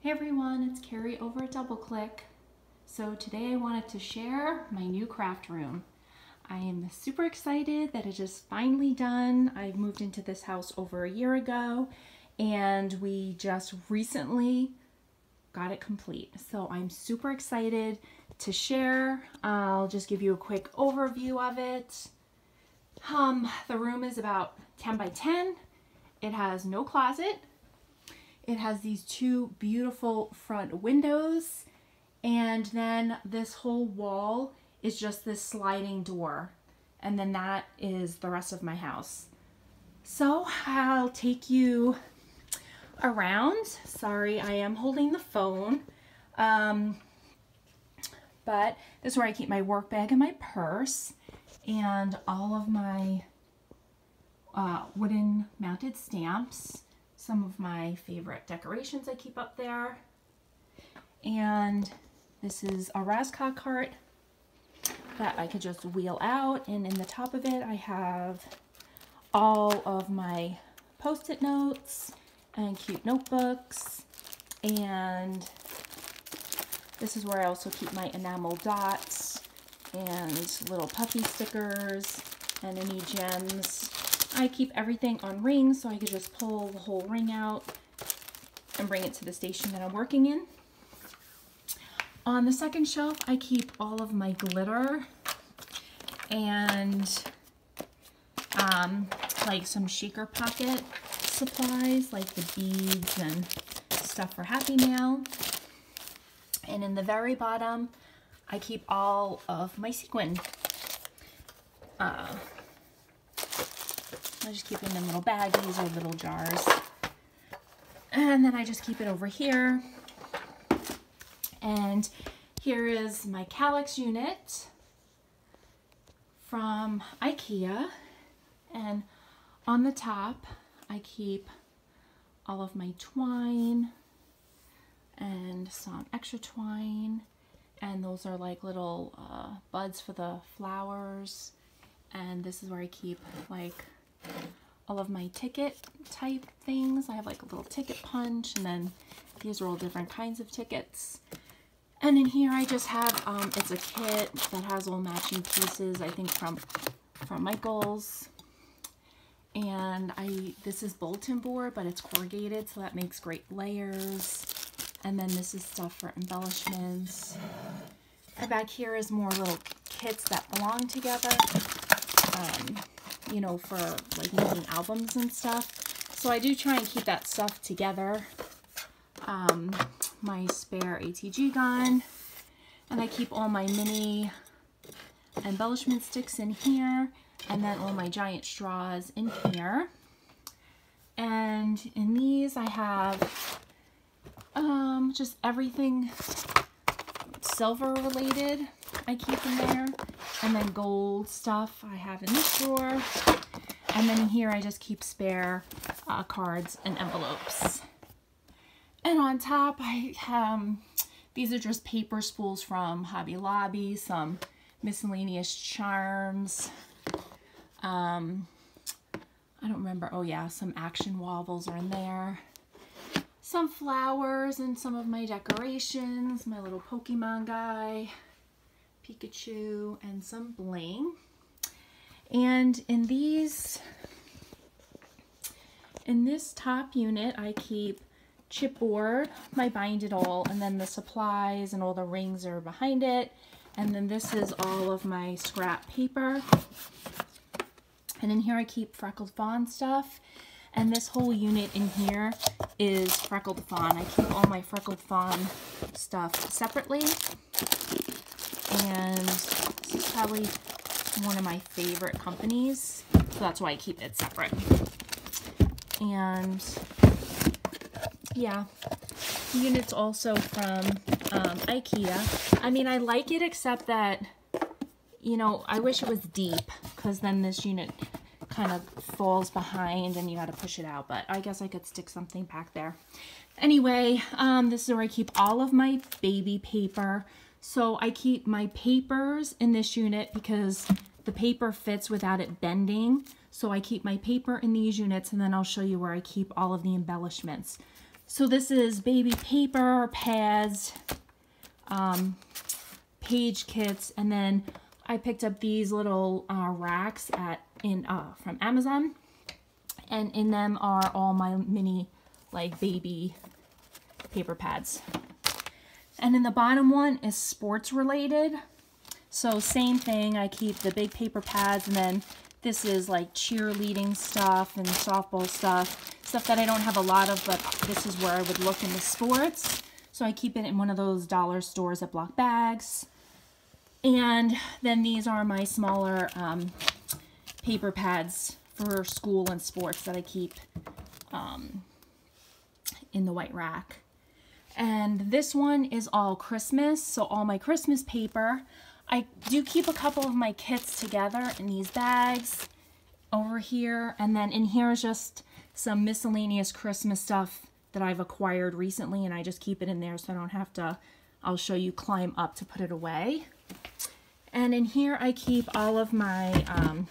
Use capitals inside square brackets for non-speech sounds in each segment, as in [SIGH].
Hey everyone, it's Carrie over at DoubleClick. So today I wanted to share my new craft room. I am super excited that it is finally done. I moved into this house over a year ago and we just recently got it complete. So I'm super excited to share. I'll just give you a quick overview of it. Um, the room is about 10 by 10. It has no closet. It has these two beautiful front windows and then this whole wall is just this sliding door and then that is the rest of my house. So I'll take you around. Sorry, I am holding the phone. Um, but this is where I keep my work bag and my purse and all of my uh, wooden mounted stamps some of my favorite decorations I keep up there. And this is a Raskog cart that I could just wheel out. And in the top of it, I have all of my post-it notes and cute notebooks. And this is where I also keep my enamel dots and little puffy stickers and any gems I keep everything on rings so I could just pull the whole ring out and bring it to the station that I'm working in. On the second shelf, I keep all of my glitter and um, like some shaker pocket supplies, like the beads and stuff for Happy Mail. And in the very bottom, I keep all of my sequin uh, I just keep them in little baggies or little jars. And then I just keep it over here. And here is my Kallax unit from Ikea. And on the top, I keep all of my twine and some extra twine. And those are like little uh, buds for the flowers. And this is where I keep like all of my ticket type things. I have like a little ticket punch and then these are all different kinds of tickets. And in here I just have, um, it's a kit that has all matching pieces, I think from, from Michaels. And I, this is bulletin board, but it's corrugated, so that makes great layers. And then this is stuff for embellishments. And back here is more little kits that belong together. Um, you know, for like making albums and stuff. So I do try and keep that stuff together. Um, my spare ATG gun. And I keep all my mini embellishment sticks in here. And then all my giant straws in here. And in these I have um, just everything silver related I keep in there. And then gold stuff I have in this drawer. And then here I just keep spare uh, cards and envelopes. And on top I have, um, these are just paper spools from Hobby Lobby, some miscellaneous charms. Um, I don't remember, oh yeah, some action wobbles are in there. Some flowers and some of my decorations, my little Pokemon guy. Pikachu, and some bling. And in these, in this top unit, I keep chipboard, my bind it all, and then the supplies and all the rings are behind it. And then this is all of my scrap paper. And in here I keep Freckled Fawn stuff. And this whole unit in here is Freckled Fawn. I keep all my Freckled Fawn stuff separately and this is probably one of my favorite companies, so that's why I keep it separate. And yeah, unit's also from um, Ikea. I mean, I like it except that, you know, I wish it was deep because then this unit kind of falls behind and you got to push it out, but I guess I could stick something back there. Anyway, um, this is where I keep all of my baby paper. So I keep my papers in this unit because the paper fits without it bending. So I keep my paper in these units and then I'll show you where I keep all of the embellishments. So this is baby paper, pads, um, page kits, and then I picked up these little uh, racks at in uh, from Amazon, and in them are all my mini like baby paper pads. And then the bottom one is sports related. So same thing, I keep the big paper pads and then this is like cheerleading stuff and softball stuff. Stuff that I don't have a lot of, but this is where I would look in the sports. So I keep it in one of those dollar stores Ziploc bags. And then these are my smaller um, paper pads for school and sports that I keep um, in the white rack. And this one is all Christmas, so all my Christmas paper. I do keep a couple of my kits together in these bags over here. And then in here is just some miscellaneous Christmas stuff that I've acquired recently and I just keep it in there so I don't have to, I'll show you climb up to put it away. And in here I keep all of my um,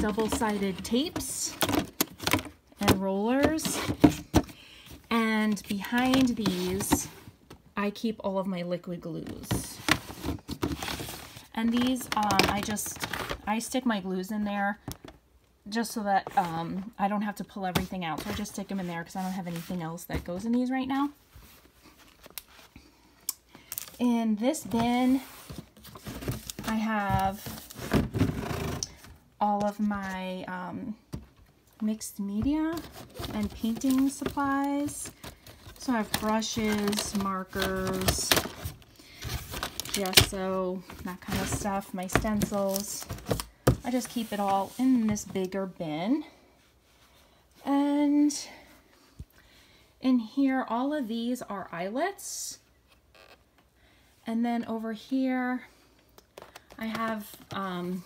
double-sided tapes and rollers. And behind these, I keep all of my liquid glues. And these, um, I just, I stick my glues in there just so that um, I don't have to pull everything out. So I just stick them in there because I don't have anything else that goes in these right now. In this bin, I have all of my um, mixed media and painting supplies. So I have brushes, markers, gesso, that kind of stuff, my stencils. I just keep it all in this bigger bin. And in here, all of these are eyelets. And then over here, I have um,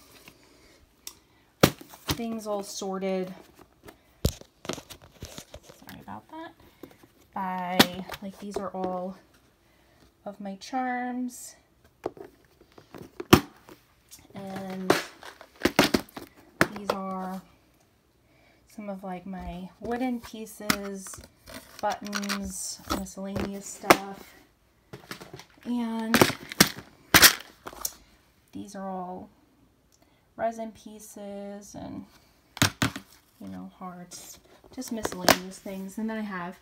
things all sorted. About that. By, like these are all of my charms. And these are some of like my wooden pieces, buttons, miscellaneous stuff. And these are all resin pieces and, you know, hearts, just miscellaneous things. And then I have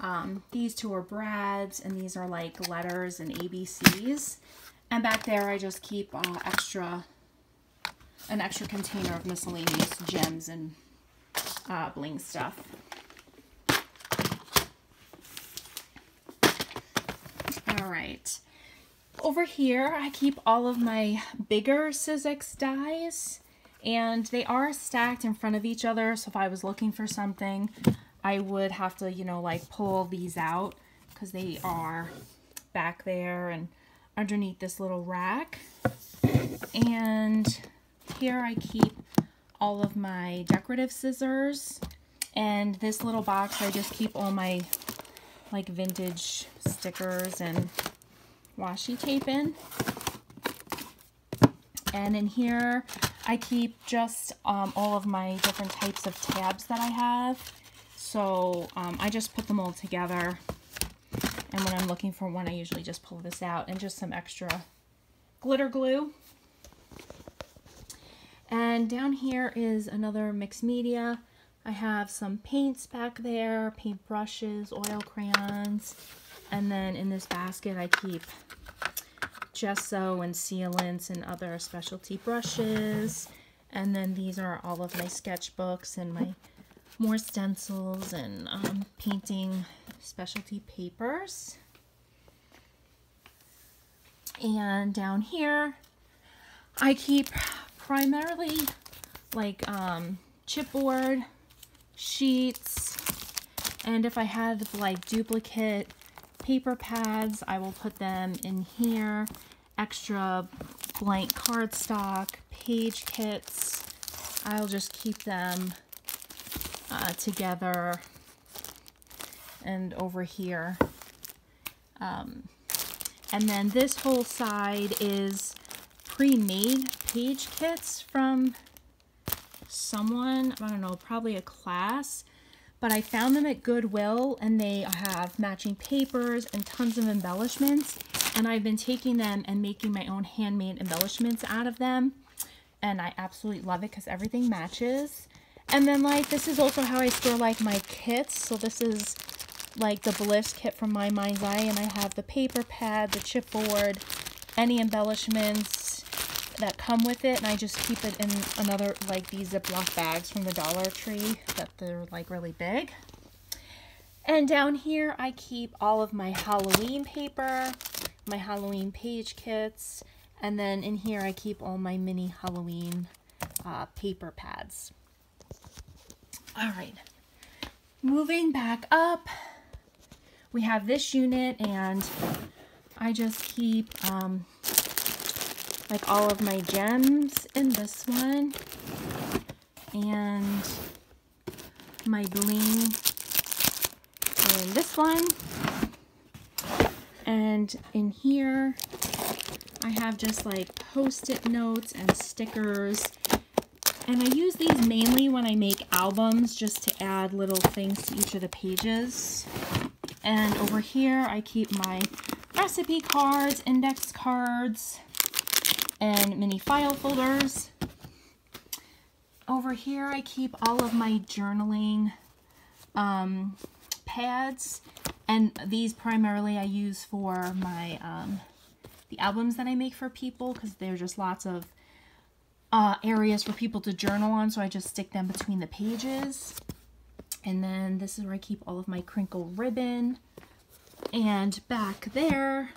um, these two are brads and these are like letters and ABCs. And back there I just keep uh, extra, an extra container of miscellaneous gems and uh, bling stuff. All right. Over here, I keep all of my bigger Sizzix dies, and they are stacked in front of each other, so if I was looking for something, I would have to, you know, like pull these out because they are back there and underneath this little rack. And here I keep all of my decorative scissors. And this little box, I just keep all my like vintage stickers and washi tape in. And in here, I keep just um, all of my different types of tabs that I have. So um, I just put them all together. And when I'm looking for one, I usually just pull this out and just some extra glitter glue. And down here is another mixed media. I have some paints back there, paint brushes, oil crayons, and then in this basket I keep gesso and sealants and other specialty brushes. And then these are all of my sketchbooks and my more stencils and um, painting specialty papers. And down here, I keep primarily like um, chipboard, sheets, and if I had like duplicate paper pads, I will put them in here. Extra blank cardstock, page kits. I'll just keep them uh, together and over here. Um, and then this whole side is pre-made page kits from someone, I don't know, probably a class. but I found them at Goodwill and they have matching papers and tons of embellishments. And I've been taking them and making my own handmade embellishments out of them. And I absolutely love it because everything matches. And then like, this is also how I store like my kits. So this is like the Bliss kit from My Mind's Eye. And I have the paper pad, the chipboard, any embellishments that come with it. And I just keep it in another, like these Ziploc bags from the Dollar Tree that they're like really big. And down here, I keep all of my Halloween paper, my Halloween page kits, and then in here I keep all my mini Halloween uh, paper pads. All right, moving back up, we have this unit and I just keep um, like all of my gems in this one and my bling in this one and in here I have just like post-it notes and stickers. And I use these mainly when I make albums just to add little things to each of the pages. And over here I keep my recipe cards, index cards, and mini file folders. Over here I keep all of my journaling um, pads and these primarily I use for my um, the albums that I make for people because there's just lots of uh, areas for people to journal on so I just stick them between the pages. And then this is where I keep all of my crinkle ribbon. And back there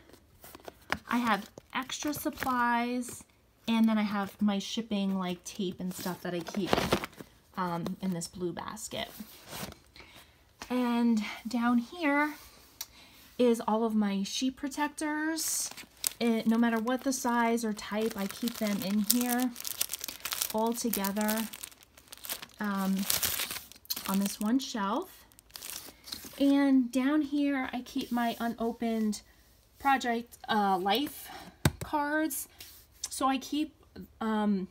I have extra supplies and then I have my shipping like tape and stuff that I keep um, in this blue basket. And down here is all of my sheet protectors. It, no matter what the size or type, I keep them in here all together um, on this one shelf. And down here, I keep my unopened Project uh, Life cards. So I keep um,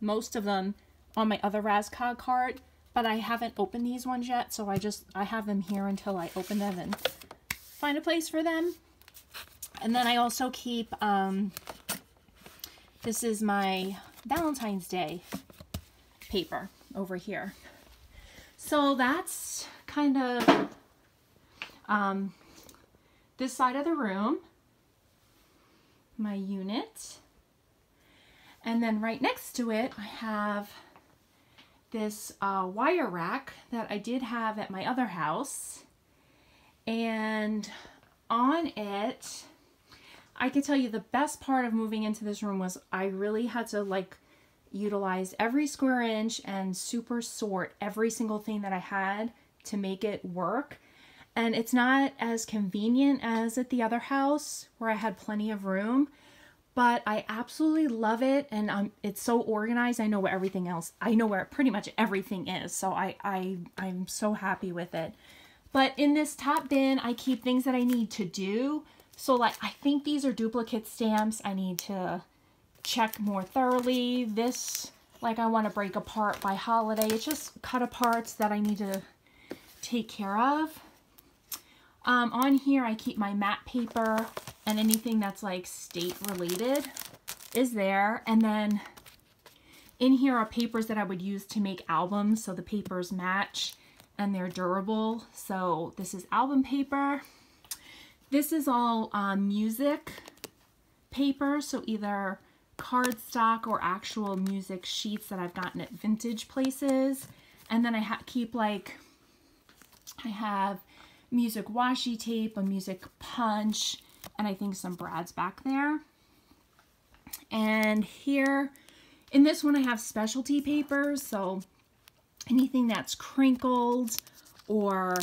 most of them on my other Raskog card, but I haven't opened these ones yet, so I just, I have them here until I open them and find a place for them. And then I also keep, um, this is my Valentine's Day paper over here. So that's kind of um, this side of the room, my unit. And then right next to it, I have this uh, wire rack that I did have at my other house. And on it, I can tell you the best part of moving into this room was I really had to like utilize every square inch and super sort every single thing that I had to make it work. And it's not as convenient as at the other house where I had plenty of room, but I absolutely love it and um, it's so organized. I know where everything else, I know where pretty much everything is. So I, I, I'm so happy with it. But in this top bin, I keep things that I need to do. So like, I think these are duplicate stamps. I need to check more thoroughly. This, like I want to break apart by holiday. It's just cut aparts that I need to take care of. Um, on here, I keep my matte paper and anything that's like state related is there. And then in here are papers that I would use to make albums. So the papers match and they're durable. So this is album paper. This is all um, music paper. So either cardstock or actual music sheets that I've gotten at vintage places. And then I keep like, I have music washi tape, a music punch, and I think some brads back there. And here, in this one I have specialty papers, so anything that's crinkled or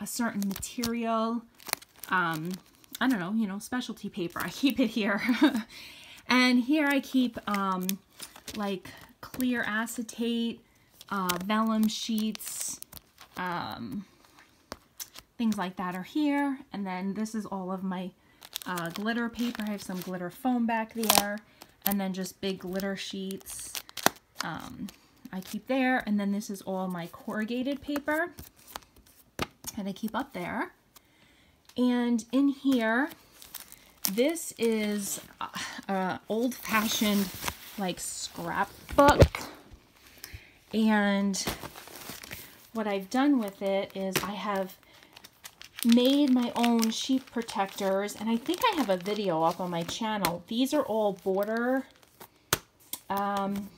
a certain material, um, I don't know, you know, specialty paper. I keep it here. [LAUGHS] and here I keep um, like clear acetate, uh, vellum sheets, um, things like that are here. And then this is all of my uh, glitter paper. I have some glitter foam back there. And then just big glitter sheets um, I keep there. And then this is all my corrugated paper. that I keep up there. And in here, this is an old-fashioned like scrapbook. And what I've done with it is I have made my own sheep protectors and I think I have a video up on my channel. These are all border um,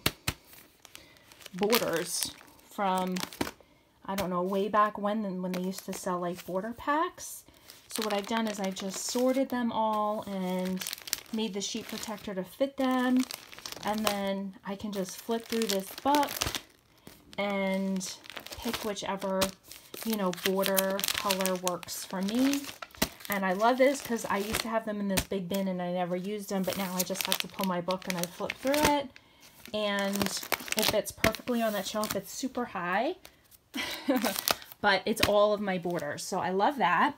borders from I don't know way back when when they used to sell like border packs. So what I've done is I've just sorted them all and made the sheet protector to fit them and then I can just flip through this book and pick whichever you know, border color works for me. And I love this because I used to have them in this big bin and I never used them, but now I just have to pull my book and I flip through it. And it fits perfectly on that shelf. It's super high, [LAUGHS] but it's all of my borders. So I love that.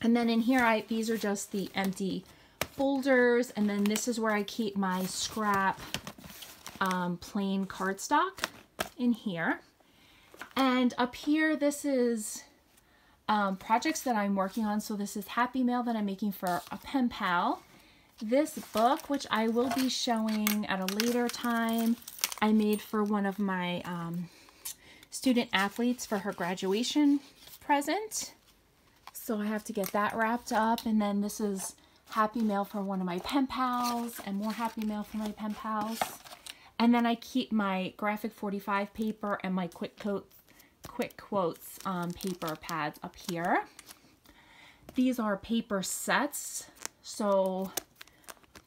And then in here, I these are just the empty folders. And then this is where I keep my scrap um, plain cardstock in here. And up here, this is um, projects that I'm working on. So this is Happy Mail that I'm making for a pen pal. This book, which I will be showing at a later time, I made for one of my um, student athletes for her graduation present. So I have to get that wrapped up. And then this is Happy Mail for one of my pen pals and more Happy Mail for my pen pals. And then I keep my graphic 45 paper and my quick coat quick quotes um, paper pads up here. These are paper sets. So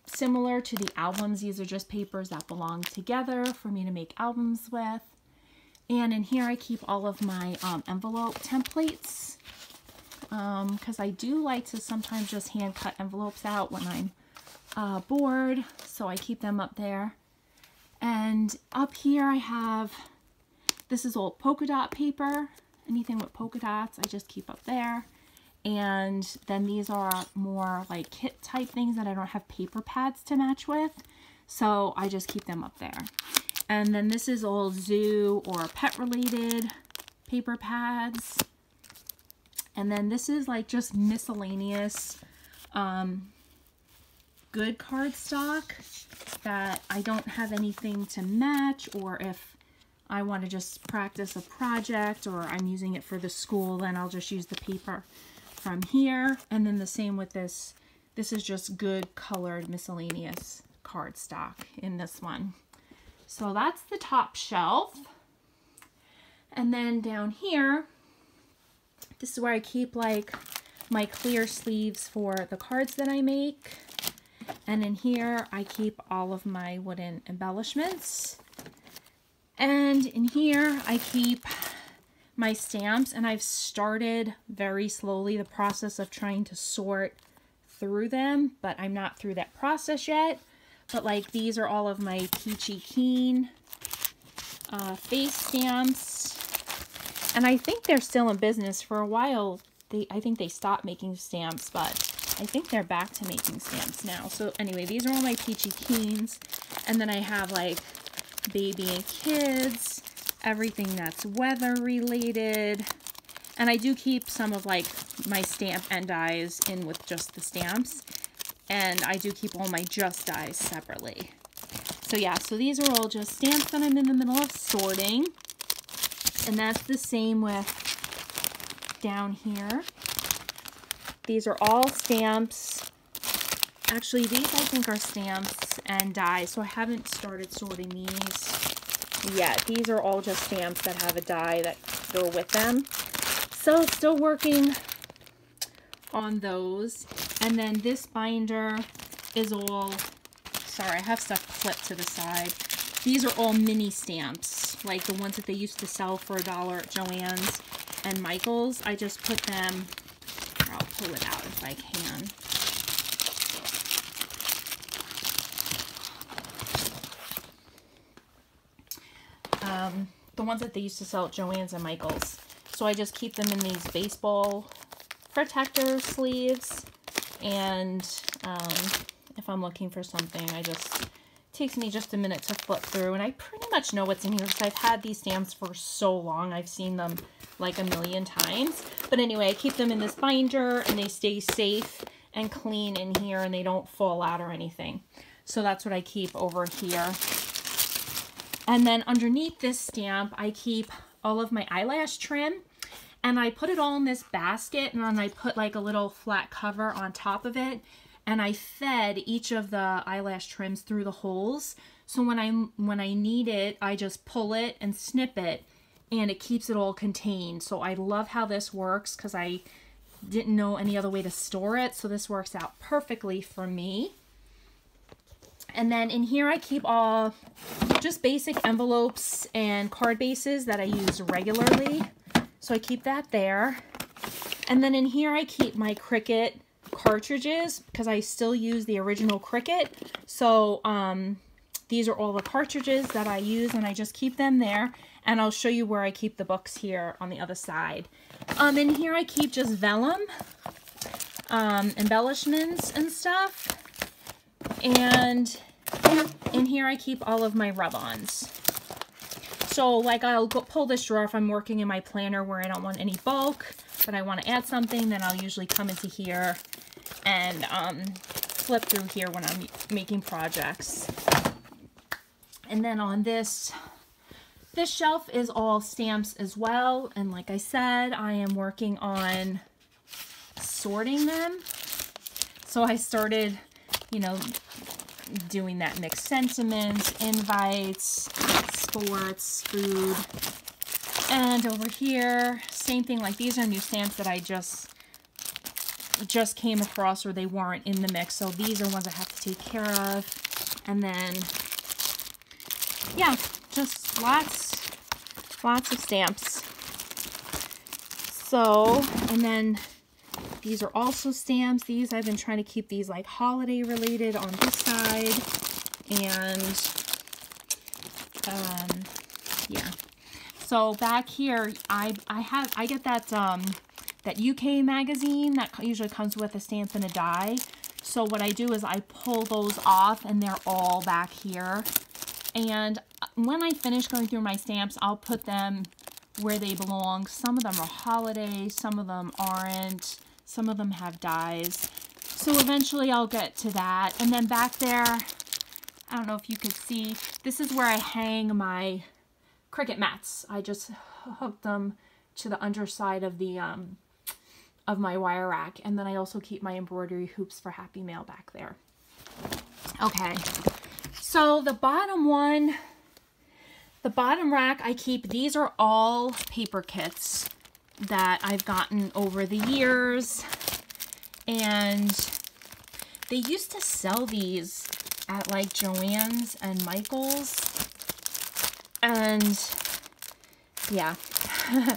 similar to the albums, these are just papers that belong together for me to make albums with. And in here I keep all of my um, envelope templates because um, I do like to sometimes just hand cut envelopes out when I'm uh, bored. So I keep them up there. And up here I have this is old polka dot paper. Anything with polka dots, I just keep up there. And then these are more like kit type things that I don't have paper pads to match with. So I just keep them up there. And then this is old zoo or pet related paper pads. And then this is like just miscellaneous um, good cardstock that I don't have anything to match or if I want to just practice a project or I'm using it for the school, then I'll just use the paper from here. And then the same with this. This is just good colored miscellaneous cardstock in this one. So that's the top shelf. And then down here, this is where I keep like my clear sleeves for the cards that I make. And in here, I keep all of my wooden embellishments. And in here, I keep my stamps and I've started very slowly the process of trying to sort through them, but I'm not through that process yet. But like these are all of my Peachy Keen uh, face stamps. And I think they're still in business for a while. They, I think they stopped making stamps, but I think they're back to making stamps now. So anyway, these are all my Peachy Keens. And then I have like baby and kids, everything that's weather related. And I do keep some of like my stamp and dies in with just the stamps. And I do keep all my just dies separately. So yeah, so these are all just stamps that I'm in the middle of sorting. And that's the same with down here. These are all stamps. Actually, these I think are stamps and die. So I haven't started sorting these yet. These are all just stamps that have a die that go with them. So still working on those. And then this binder is all, sorry, I have stuff clipped to the side. These are all mini stamps, like the ones that they used to sell for a dollar at Joann's and Michael's. I just put them, pull it out if I can. um, the ones that they used to sell at Joann's and Michael's. So I just keep them in these baseball protector sleeves. And um, if I'm looking for something, I just takes me just a minute to flip through and I pretty much know what's in here because I've had these stamps for so long. I've seen them like a million times. But anyway, I keep them in this binder and they stay safe and clean in here and they don't fall out or anything. So that's what I keep over here. And then underneath this stamp, I keep all of my eyelash trim and I put it all in this basket and then I put like a little flat cover on top of it and I fed each of the eyelash trims through the holes. So when I when I need it, I just pull it and snip it and it keeps it all contained. So I love how this works because I didn't know any other way to store it. So this works out perfectly for me. And then in here I keep all just basic envelopes and card bases that I use regularly. So I keep that there. And then in here I keep my Cricut cartridges because I still use the original Cricut. So um, these are all the cartridges that I use and I just keep them there. And I'll show you where I keep the books here on the other side. Um, in here I keep just vellum, um, embellishments and stuff. And in here I keep all of my rub-ons. So like I'll go pull this drawer if I'm working in my planner where I don't want any bulk, but I want to add something, then I'll usually come into here and um, flip through here when I'm making projects. And then on this, this shelf is all stamps as well. And like I said, I am working on sorting them. So I started, you know, doing that mixed sentiments, invites, sports, food. And over here, same thing, like these are new stamps that I just just came across or they weren't in the mix. So these are ones I have to take care of. And then, yeah, just lots, lots of stamps. So, and then these are also stamps. These, I've been trying to keep these like holiday related on this side. And, um, yeah. So back here, I, I have, I get that, um, that UK magazine that usually comes with a stamp and a die. So what I do is I pull those off and they're all back here. And uh, when I finish going through my stamps, I'll put them where they belong. Some of them are holiday, some of them aren't, some of them have dies. So eventually I'll get to that. And then back there, I don't know if you could see, this is where I hang my Cricut mats. I just hooked them to the underside of the um, of my wire rack. And then I also keep my embroidery hoops for Happy Mail back there. Okay, so the bottom one, the bottom rack I keep, these are all paper kits that I've gotten over the years. And they used to sell these at like Joann's and Michael's. And yeah, [LAUGHS]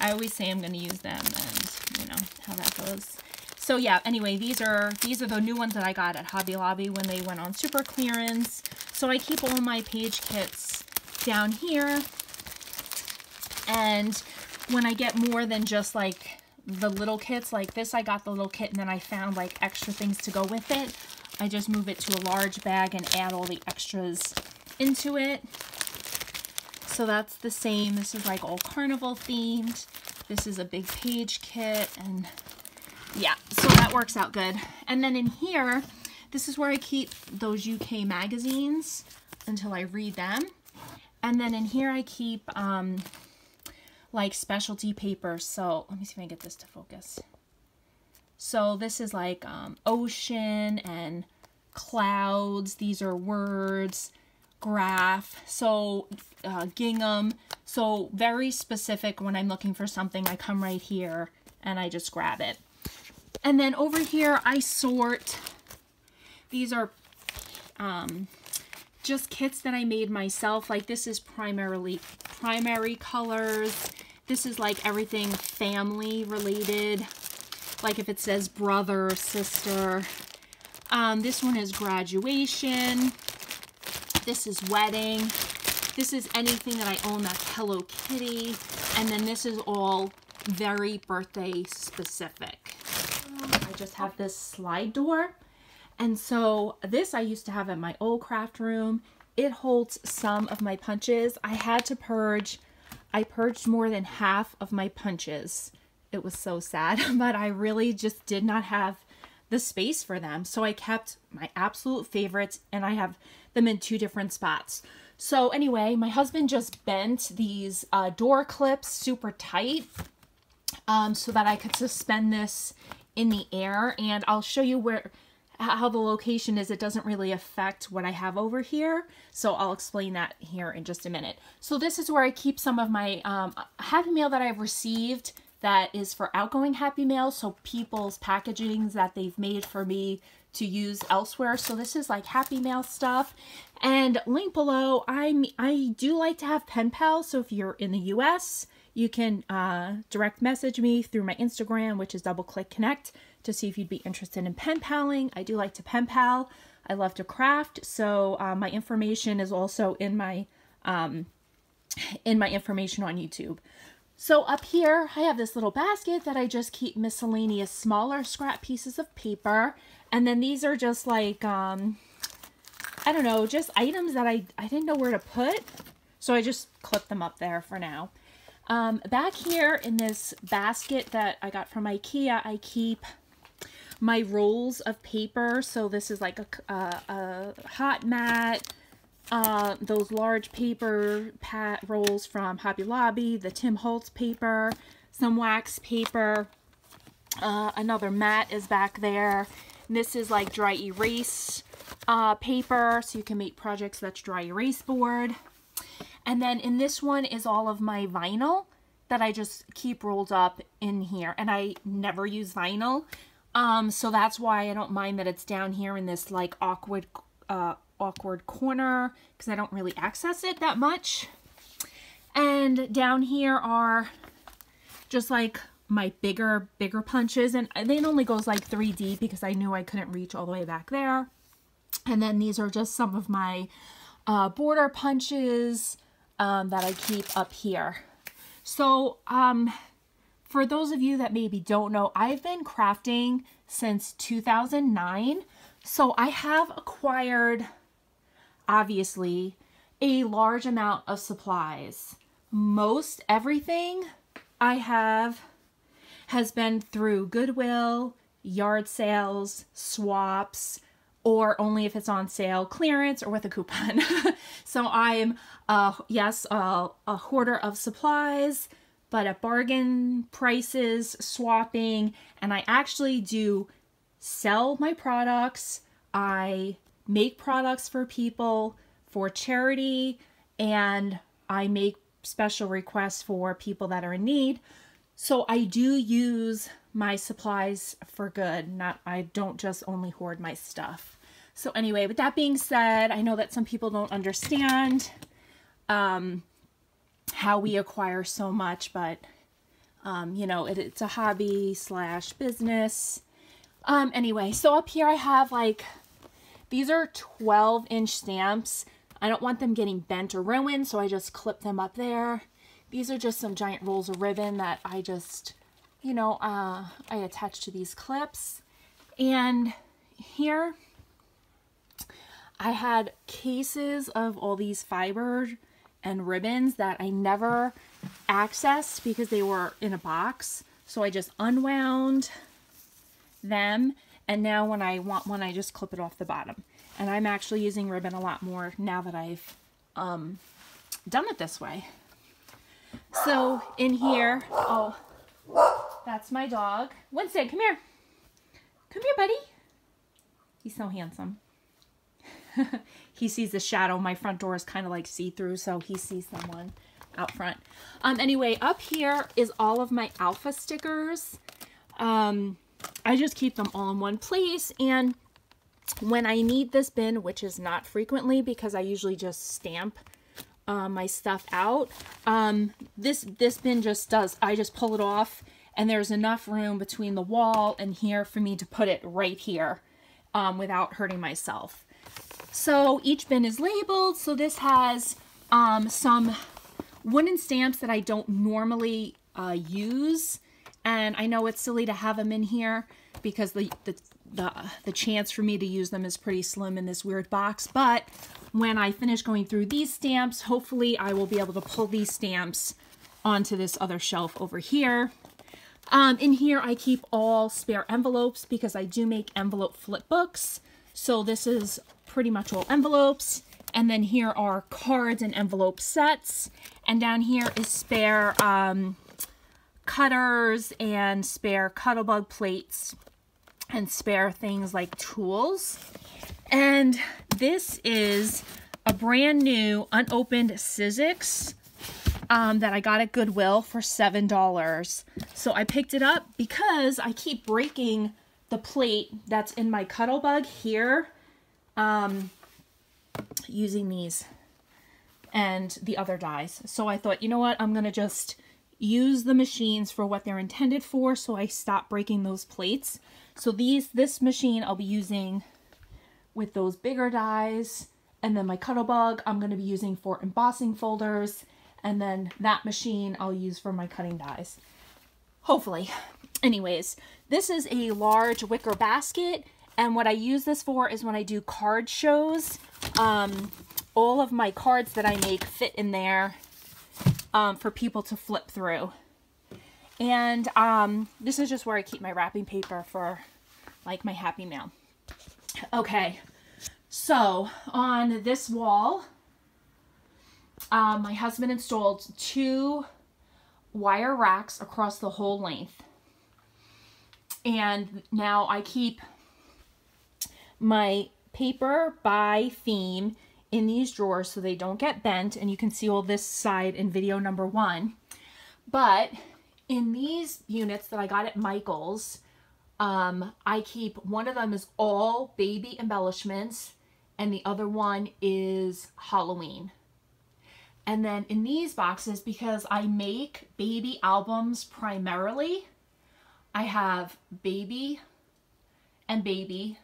I always say I'm going to use them and you know how that goes. So yeah, anyway, these are these are the new ones that I got at Hobby Lobby when they went on super clearance. So I keep all my page kits down here. And when I get more than just like the little kits like this, I got the little kit and then I found like extra things to go with it. I just move it to a large bag and add all the extras into it. So that's the same. This is like all carnival themed. This is a big page kit and yeah, so that works out good. And then in here, this is where I keep those UK magazines until I read them. And then in here I keep um, like specialty papers. So let me see if I can get this to focus. So this is like um, ocean and clouds. These are words, graph. So uh, gingham. So very specific when I'm looking for something, I come right here and I just grab it. And then over here, I sort. These are um, just kits that I made myself. Like this is primarily primary colors. This is like everything family related. Like if it says brother, sister. Um, this one is graduation. This is wedding. This is anything that I own that's Hello Kitty. And then this is all very birthday specific. I just have this slide door. And so this I used to have in my old craft room. It holds some of my punches. I had to purge, I purged more than half of my punches. It was so sad, [LAUGHS] but I really just did not have the space for them. So I kept my absolute favorites and I have them in two different spots. So anyway, my husband just bent these uh, door clips super tight um, so that I could suspend this in the air. And I'll show you where how the location is. It doesn't really affect what I have over here. So I'll explain that here in just a minute. So this is where I keep some of my um, Happy Mail that I've received that is for outgoing Happy Mail. So people's packagings that they've made for me to use elsewhere. So this is like Happy Mail stuff. And link below, I I do like to have pen pals. So if you're in the US, you can uh, direct message me through my Instagram, which is double click connect to see if you'd be interested in pen paling. I do like to pen pal. I love to craft. So uh, my information is also in my um, in my information on YouTube. So up here, I have this little basket that I just keep miscellaneous smaller scrap pieces of paper. And then these are just like, um, I don't know, just items that I, I didn't know where to put. So I just clip them up there for now. Um, back here in this basket that I got from Ikea, I keep my rolls of paper. So this is like a, a, a hot mat, uh, those large paper pat rolls from Hobby Lobby, the Tim Holtz paper, some wax paper, uh, another mat is back there. This is like dry erase uh, paper, so you can make projects that's dry erase board. And then in this one is all of my vinyl that I just keep rolled up in here. And I never use vinyl. Um, so that's why I don't mind that it's down here in this like awkward, uh, awkward corner because I don't really access it that much. And down here are just like my bigger, bigger punches. And it only goes like three deep because I knew I couldn't reach all the way back there. And then these are just some of my uh, border punches um, that I keep up here. So um, for those of you that maybe don't know, I've been crafting since 2009. So I have acquired, obviously, a large amount of supplies. Most everything I have has been through Goodwill, yard sales, swaps, or only if it's on sale, clearance, or with a coupon. [LAUGHS] so I'm, uh, yes, uh, a hoarder of supplies, but at bargain prices, swapping, and I actually do sell my products. I make products for people for charity, and I make special requests for people that are in need. So I do use my supplies for good. Not I don't just only hoard my stuff. So anyway, with that being said, I know that some people don't understand um, how we acquire so much, but um, you know, it, it's a hobby slash business. Um, anyway, so up here I have like, these are 12 inch stamps. I don't want them getting bent or ruined, so I just clip them up there. These are just some giant rolls of ribbon that I just, you know, uh, I attach to these clips. And here I had cases of all these fiber and ribbons that I never accessed because they were in a box. So I just unwound them and now when I want one I just clip it off the bottom. And I'm actually using ribbon a lot more now that I've um, done it this way. So in here, oh, that's my dog. Winston, come here. Come here, buddy. He's so handsome. [LAUGHS] he sees the shadow. My front door is kind of like see-through, so he sees someone out front. Um, anyway, up here is all of my alpha stickers. Um, I just keep them all in one place, and when I need this bin, which is not frequently because I usually just stamp uh, my stuff out, um, this, this bin just does, I just pull it off and there's enough room between the wall and here for me to put it right here um, without hurting myself. So each bin is labeled. So this has um, some wooden stamps that I don't normally uh, use. And I know it's silly to have them in here because the, the, the, the chance for me to use them is pretty slim in this weird box. But when I finish going through these stamps, hopefully I will be able to pull these stamps onto this other shelf over here. Um, in here, I keep all spare envelopes because I do make envelope flip books. So this is pretty much all envelopes. And then here are cards and envelope sets. And down here is spare um, cutters and spare Cuttlebug plates and spare things like tools. And this is a brand new unopened Sizzix um, that I got at Goodwill for $7. So I picked it up because I keep breaking the plate that's in my Cuttlebug here um, using these and the other dies. So I thought, you know what, I'm going to just use the machines for what they're intended for so I stop breaking those plates. So these, this machine I'll be using with those bigger dies and then my Cuttlebug I'm going to be using for embossing folders and then that machine I'll use for my cutting dies. Hopefully. Anyways, this is a large wicker basket and what I use this for is when I do card shows. Um, all of my cards that I make fit in there um, for people to flip through. And um, this is just where I keep my wrapping paper for like my Happy Mail. Okay, so on this wall, um, my husband installed two wire racks across the whole length. And now I keep my paper by theme in these drawers so they don't get bent and you can see all this side in video number one. But in these units that I got at Michael's, um, I keep, one of them is all baby embellishments and the other one is Halloween. And then in these boxes, because I make baby albums primarily, I have baby and baby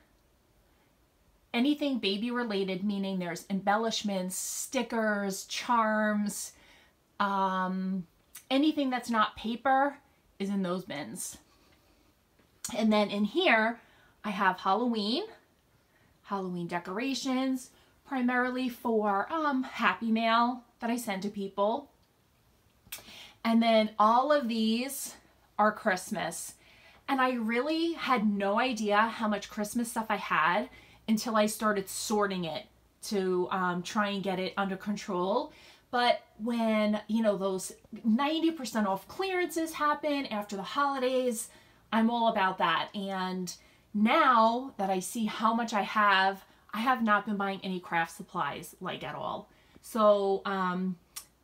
anything baby related, meaning there's embellishments, stickers, charms, um, anything that's not paper is in those bins. And then in here, I have Halloween, Halloween decorations, primarily for um, Happy Mail that I send to people. And then all of these are Christmas. And I really had no idea how much Christmas stuff I had until I started sorting it to um, try and get it under control. But when, you know, those 90% off clearances happen after the holidays, I'm all about that. And now that I see how much I have, I have not been buying any craft supplies like at all. So um,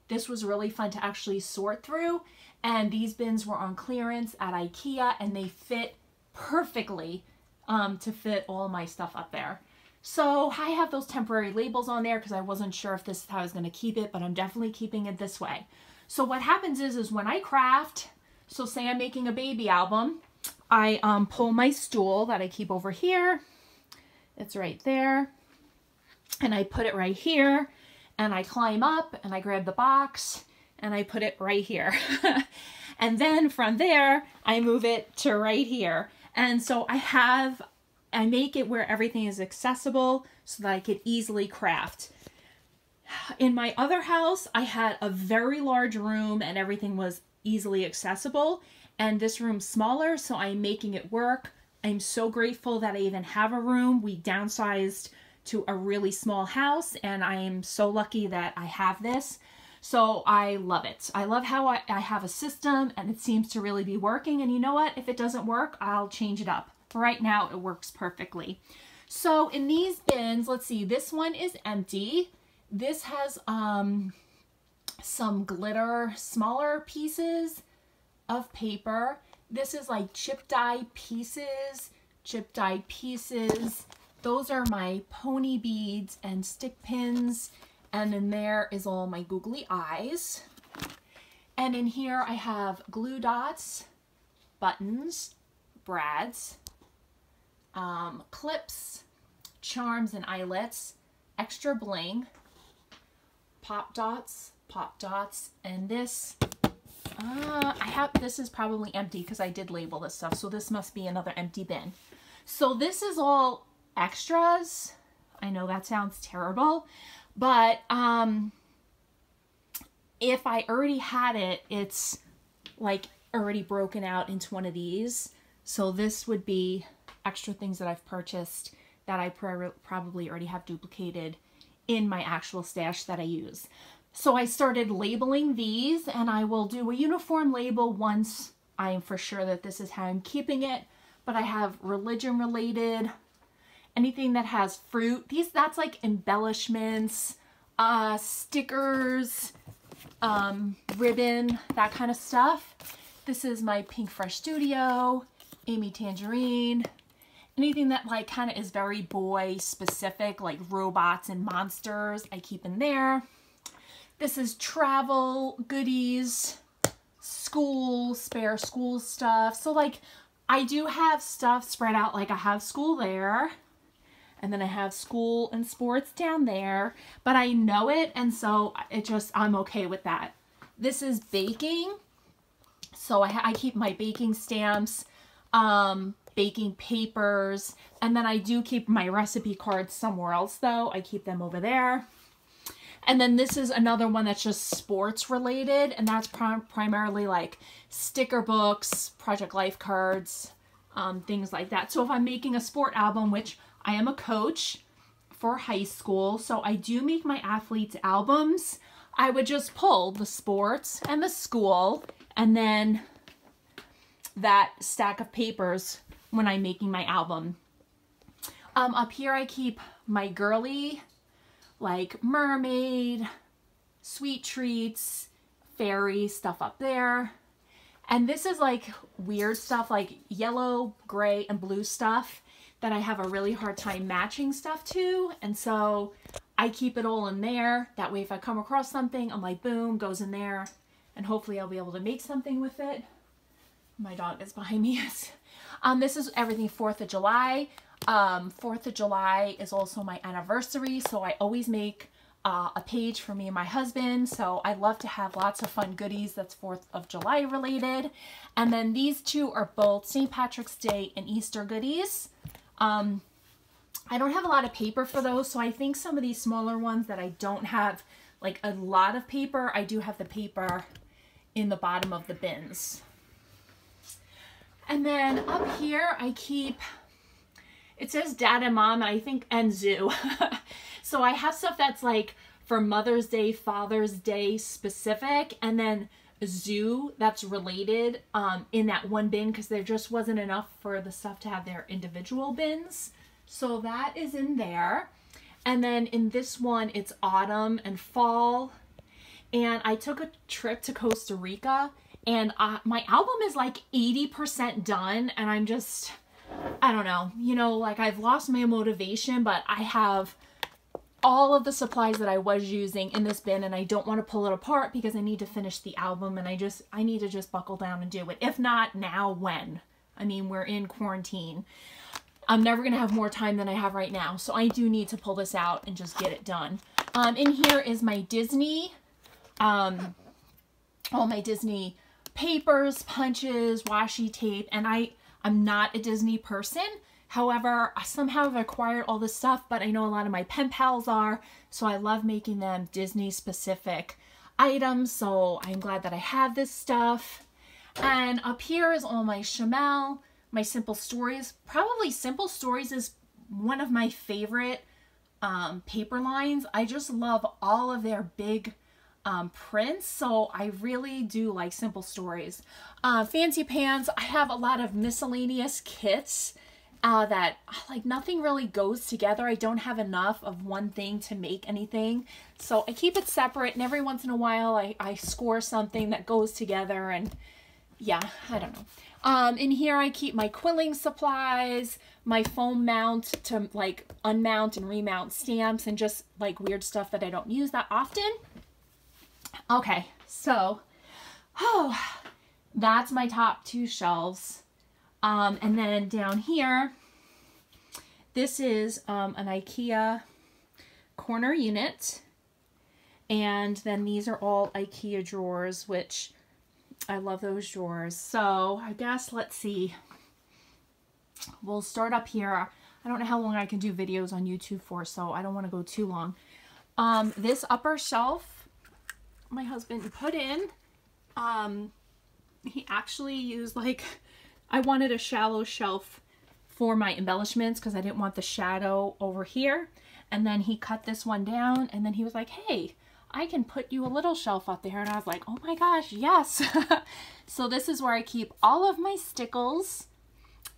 this was really fun to actually sort through. And these bins were on clearance at Ikea and they fit perfectly um, to fit all my stuff up there. So I have those temporary labels on there because I wasn't sure if this is how I was going to keep it, but I'm definitely keeping it this way. So what happens is, is when I craft, so say I'm making a baby album, I um, pull my stool that I keep over here. It's right there. And I put it right here and I climb up and I grab the box and I put it right here. [LAUGHS] and then from there, I move it to right here. And so I have, I make it where everything is accessible so that I could easily craft. In my other house, I had a very large room and everything was easily accessible. And this room's smaller, so I'm making it work. I'm so grateful that I even have a room. We downsized to a really small house and I am so lucky that I have this. So I love it. I love how I, I have a system and it seems to really be working. And you know what? If it doesn't work, I'll change it up. right now, it works perfectly. So in these bins, let's see, this one is empty. This has um, some glitter, smaller pieces of paper. This is like chip dye pieces, chip dye pieces. Those are my pony beads and stick pins. And then there is all my googly eyes. And in here I have glue dots, buttons, brads, um, clips, charms and eyelets, extra bling, pop dots, pop dots, and this, uh, I have, this is probably empty because I did label this stuff, so this must be another empty bin. So this is all extras. I know that sounds terrible, but um, if I already had it, it's like already broken out into one of these. So this would be extra things that I've purchased that I probably already have duplicated in my actual stash that I use. So I started labeling these and I will do a uniform label once I am for sure that this is how I'm keeping it. But I have religion related, anything that has fruit. These That's like embellishments, uh, stickers, um, ribbon, that kind of stuff. This is my Pink Fresh Studio, Amy Tangerine, anything that like kind of is very boy specific, like robots and monsters, I keep in there. This is travel goodies, school, spare school stuff. So like I do have stuff spread out, like I have school there, and then I have school and sports down there, but I know it, and so it just, I'm okay with that. This is baking, so I, I keep my baking stamps, um, baking papers, and then I do keep my recipe cards somewhere else though. I keep them over there. And then this is another one that's just sports related, and that's prim primarily like sticker books, Project Life cards, um, things like that. So if I'm making a sport album, which I am a coach for high school, so I do make my athletes albums. I would just pull the sports and the school and then that stack of papers when I'm making my album. Um, up here I keep my girly, like mermaid, sweet treats, fairy stuff up there. And this is like weird stuff like yellow, gray, and blue stuff that I have a really hard time matching stuff to. And so I keep it all in there. That way if I come across something, I'm like, boom, goes in there. And hopefully I'll be able to make something with it. My dog is behind me. [LAUGHS] um, this is everything 4th of July. Um, 4th of July is also my anniversary. So I always make uh, a page for me and my husband. So I love to have lots of fun goodies that's 4th of July related. And then these two are both St. Patrick's Day and Easter goodies. Um, I don't have a lot of paper for those, so I think some of these smaller ones that I don't have like a lot of paper, I do have the paper in the bottom of the bins. And then up here, I keep, it says dad and mom, and I think, and zoo. [LAUGHS] so I have stuff that's like for Mother's Day, Father's Day specific, and then zoo that's related um, in that one bin because there just wasn't enough for the stuff to have their individual bins. So that is in there. And then in this one, it's autumn and fall. And I took a trip to Costa Rica and uh, my album is like 80% done and I'm just, I don't know, you know, like I've lost my motivation, but I have all of the supplies that I was using in this bin and I don't want to pull it apart because I need to finish the album and I just I need to just buckle down and do it. If not now, when? I mean, we're in quarantine. I'm never going to have more time than I have right now. So I do need to pull this out and just get it done. Um, in here is my Disney, um, all my Disney papers, punches, washi tape, and I, I'm not a Disney person. However, I somehow have acquired all this stuff, but I know a lot of my pen pals are, so I love making them Disney specific items, so I'm glad that I have this stuff. And up here is all my Chamel, my Simple Stories. Probably Simple Stories is one of my favorite um, paper lines. I just love all of their big um, prints, so I really do like Simple Stories. Uh, Fancy Pants, I have a lot of miscellaneous kits uh, that like nothing really goes together. I don't have enough of one thing to make anything. So I keep it separate and every once in a while I, I score something that goes together and yeah, I don't know. Um, in here I keep my quilling supplies, my foam mount to like unmount and remount stamps and just like weird stuff that I don't use that often. Okay, so, oh, that's my top two shelves. Um, and then down here, this is um, an IKEA corner unit. And then these are all IKEA drawers, which I love those drawers. So I guess let's see. we'll start up here. I don't know how long I can do videos on YouTube for, so I don't want to go too long. Um, this upper shelf, my husband put in, um, he actually used like, I wanted a shallow shelf for my embellishments because I didn't want the shadow over here. And then he cut this one down and then he was like, hey, I can put you a little shelf up there. And I was like, oh my gosh, yes. [LAUGHS] so this is where I keep all of my stickles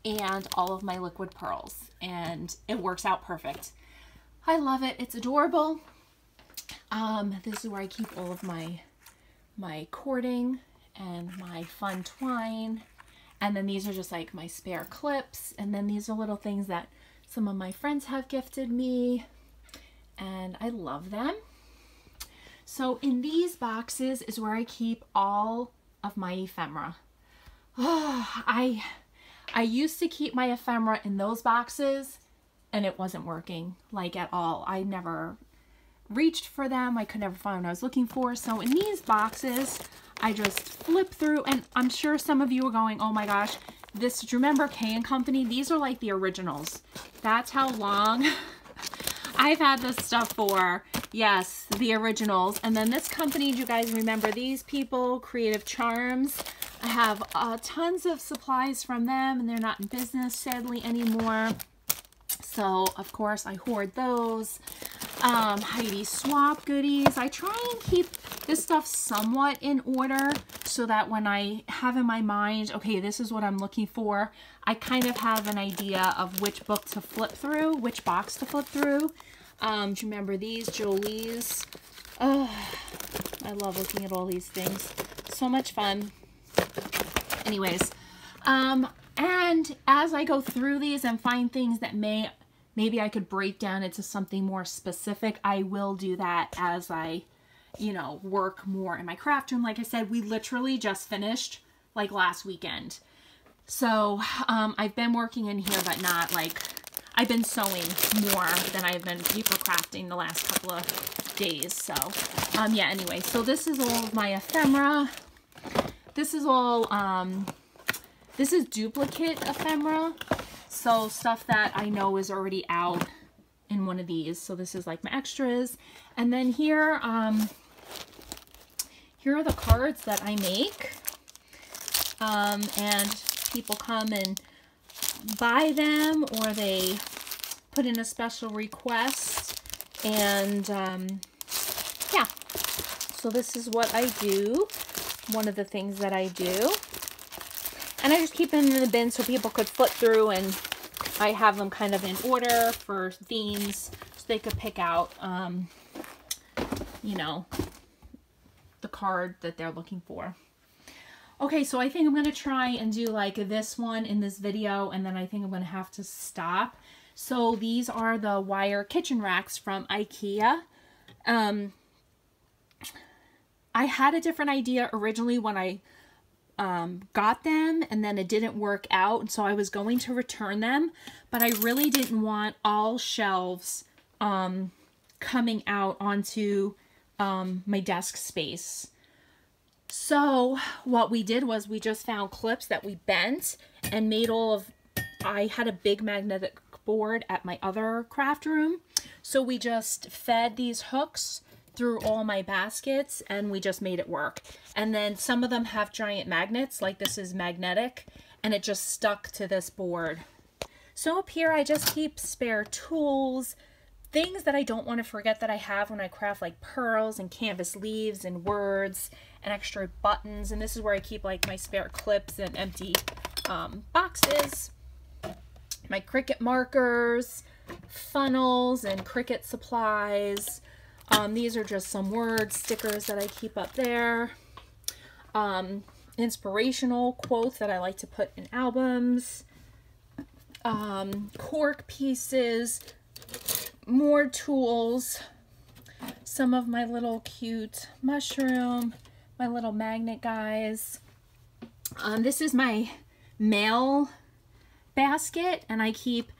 and all of my liquid pearls. And it works out perfect. I love it. It's adorable. Um, this is where I keep all of my, my cording and my fun twine. And then these are just like my spare clips. And then these are little things that some of my friends have gifted me. And I love them. So in these boxes is where I keep all of my ephemera. Oh, [SIGHS] I, I used to keep my ephemera in those boxes and it wasn't working like at all. I never reached for them. I could never find what I was looking for. So in these boxes, I just flip through and I'm sure some of you are going, oh my gosh, this, do you remember K and Company? These are like the originals. That's how long [LAUGHS] I've had this stuff for. Yes, the originals. And then this company, do you guys remember these people? Creative Charms. I have uh, tons of supplies from them and they're not in business sadly anymore. So, of course, I hoard those. Um, Heidi Swapp goodies. I try and keep this stuff somewhat in order so that when I have in my mind, okay, this is what I'm looking for, I kind of have an idea of which book to flip through, which box to flip through. Um, do you remember these? Jolee's. Oh, I love looking at all these things. So much fun. Anyways, um, and as I go through these and find things that may, maybe I could break down into something more specific, I will do that as I, you know, work more in my craft room. Like I said, we literally just finished like last weekend. So um, I've been working in here, but not like I've been sewing more than I've been paper crafting the last couple of days. So, um, yeah, anyway, so this is all of my ephemera. This is all, um, this is duplicate ephemera. So stuff that I know is already out in one of these. So this is like my extras. And then here, um, here are the cards that I make. Um, and people come and buy them or they put in a special request. And um, yeah, so this is what I do. One of the things that I do. And I just keep them in the bin so people could flip through and I have them kind of in order for themes so they could pick out, um, you know, the card that they're looking for. Okay, so I think I'm going to try and do like this one in this video, and then I think I'm going to have to stop. So these are the wire kitchen racks from Ikea. Um, I had a different idea originally when I um, got them and then it didn't work out. And so I was going to return them, but I really didn't want all shelves um, coming out onto um, my desk space. So what we did was we just found clips that we bent and made all of, I had a big magnetic board at my other craft room. So we just fed these hooks through all my baskets and we just made it work. And then some of them have giant magnets, like this is magnetic, and it just stuck to this board. So up here I just keep spare tools, things that I don't want to forget that I have when I craft like pearls and canvas leaves and words and extra buttons. And this is where I keep like my spare clips and empty um, boxes. My Cricut markers, funnels, and Cricut supplies. Um, these are just some word stickers that I keep up there. Um, inspirational quotes that I like to put in albums. Um, cork pieces, more tools, some of my little cute mushroom my little magnet guys. Um, this is my mail basket and I keep,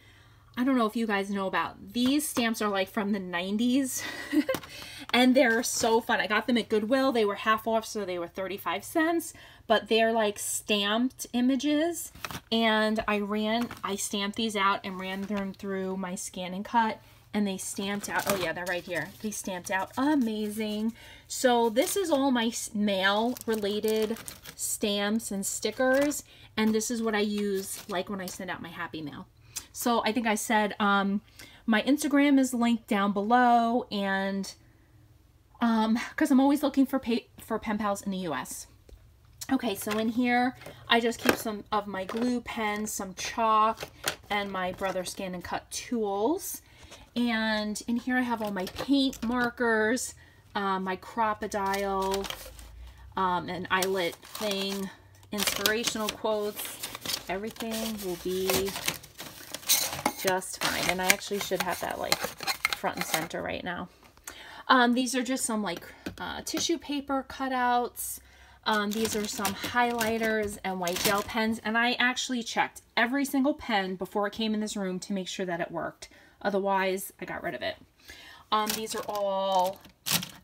I don't know if you guys know about, these stamps are like from the 90s [LAUGHS] and they're so fun. I got them at Goodwill. They were half off, so they were 35 cents, but they're like stamped images. And I ran, I stamped these out and ran them through my scan and cut and they stamped out, oh yeah, they're right here. They stamped out amazing. So this is all my mail related stamps and stickers. And this is what I use like when I send out my happy mail. So I think I said um, my Instagram is linked down below and um because I'm always looking for pay for pen pals in the US. Okay, so in here, I just keep some of my glue pens, some chalk, and my Brother Scan and Cut tools. And in here I have all my paint markers, uh, my Crop-A-Dile, um, an eyelet thing, inspirational quotes. Everything will be just fine. And I actually should have that like front and center right now. Um, these are just some like uh, tissue paper cutouts. Um, these are some highlighters and white gel pens. And I actually checked every single pen before it came in this room to make sure that it worked. Otherwise, I got rid of it. Um, these are all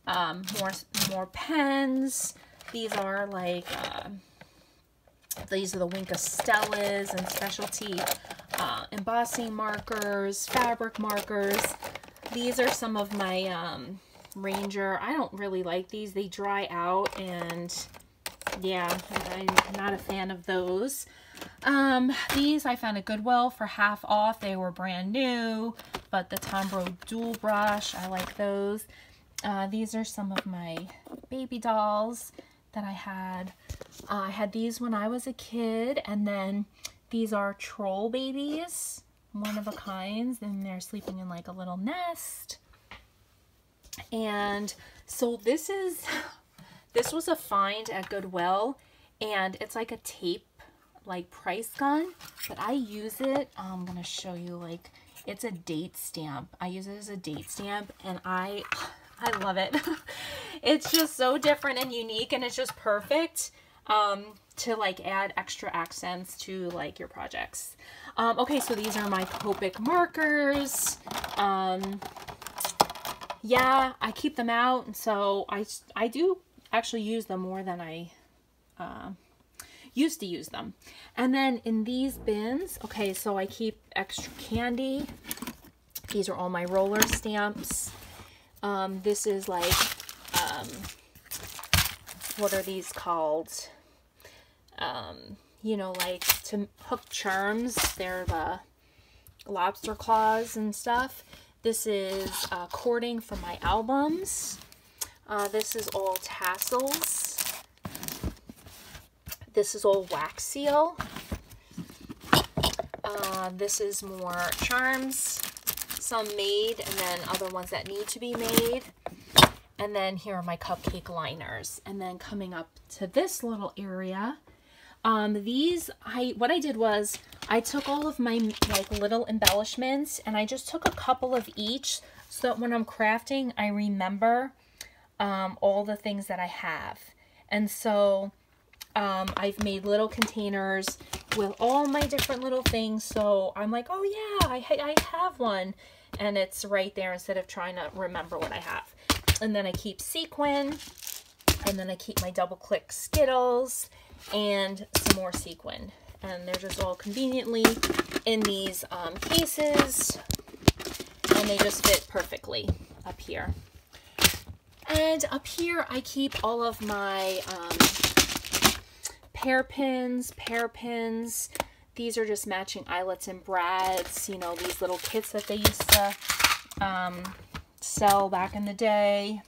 um, more, more pens. These are like, uh, these are the Wink of Stellas and specialty uh, embossing markers, fabric markers. These are some of my um, Ranger. I don't really like these. They dry out and yeah, I'm not a fan of those. Um, these I found at Goodwill for half off. They were brand new, but the Tombow Dual Brush, I like those. Uh, these are some of my baby dolls that I had. I had these when I was a kid, and then these are troll babies, one of a kind, and they're sleeping in like a little nest. And so this is, this was a find at Goodwill and it's like a tape like price gun, but I use it. I'm to show you like, it's a date stamp. I use it as a date stamp and I, I love it. [LAUGHS] it's just so different and unique and it's just perfect um, to like add extra accents to like your projects. Um, okay, so these are my Copic markers. Um, yeah, I keep them out, and so I, I do actually use them more than I uh, used to use them. And then in these bins, okay, so I keep extra candy. These are all my roller stamps. Um, this is like, um, what are these called? Um, you know, like to hook charms. They're the lobster claws and stuff. This is uh, cording for my albums. Uh, this is all tassels. This is all wax seal. Uh, this is more charms, some made, and then other ones that need to be made. And then here are my cupcake liners. And then coming up to this little area, um, these, I what I did was I took all of my like little embellishments and I just took a couple of each so that when I'm crafting, I remember um, all the things that I have. And so um, I've made little containers with all my different little things. So I'm like, oh yeah, I, I have one. And it's right there instead of trying to remember what I have. And then I keep sequin. And then I keep my double click Skittles and some more sequin. And they're just all conveniently in these um, cases. And they just fit perfectly up here. And up here, I keep all of my um, pear pins, pear pins. These are just matching eyelets and brads. You know, these little kits that they used to um, sell back in the day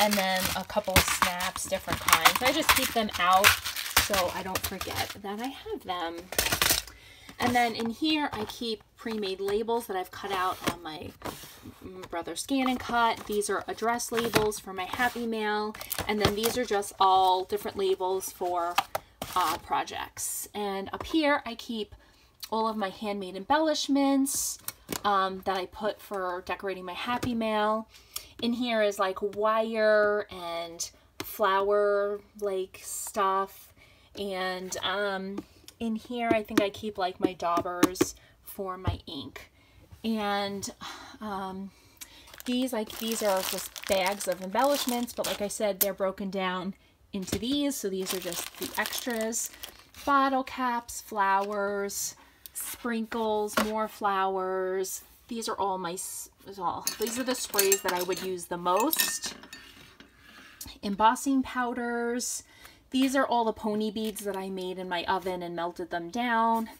and then a couple of snaps, different kinds. I just keep them out so I don't forget that I have them. And then in here, I keep pre-made labels that I've cut out on my Brother Scan and Cut. These are address labels for my Happy Mail. And then these are just all different labels for uh, projects. And up here, I keep all of my handmade embellishments um, that I put for decorating my Happy Mail in here is like wire and flower like stuff and um in here I think I keep like my daubers for my ink and um these like these are just bags of embellishments, but like I said, they're broken down into these. So these are just the extras. Bottle caps, flowers, sprinkles, more flowers. These are all my, all, these are the sprays that I would use the most. Embossing powders. These are all the pony beads that I made in my oven and melted them down.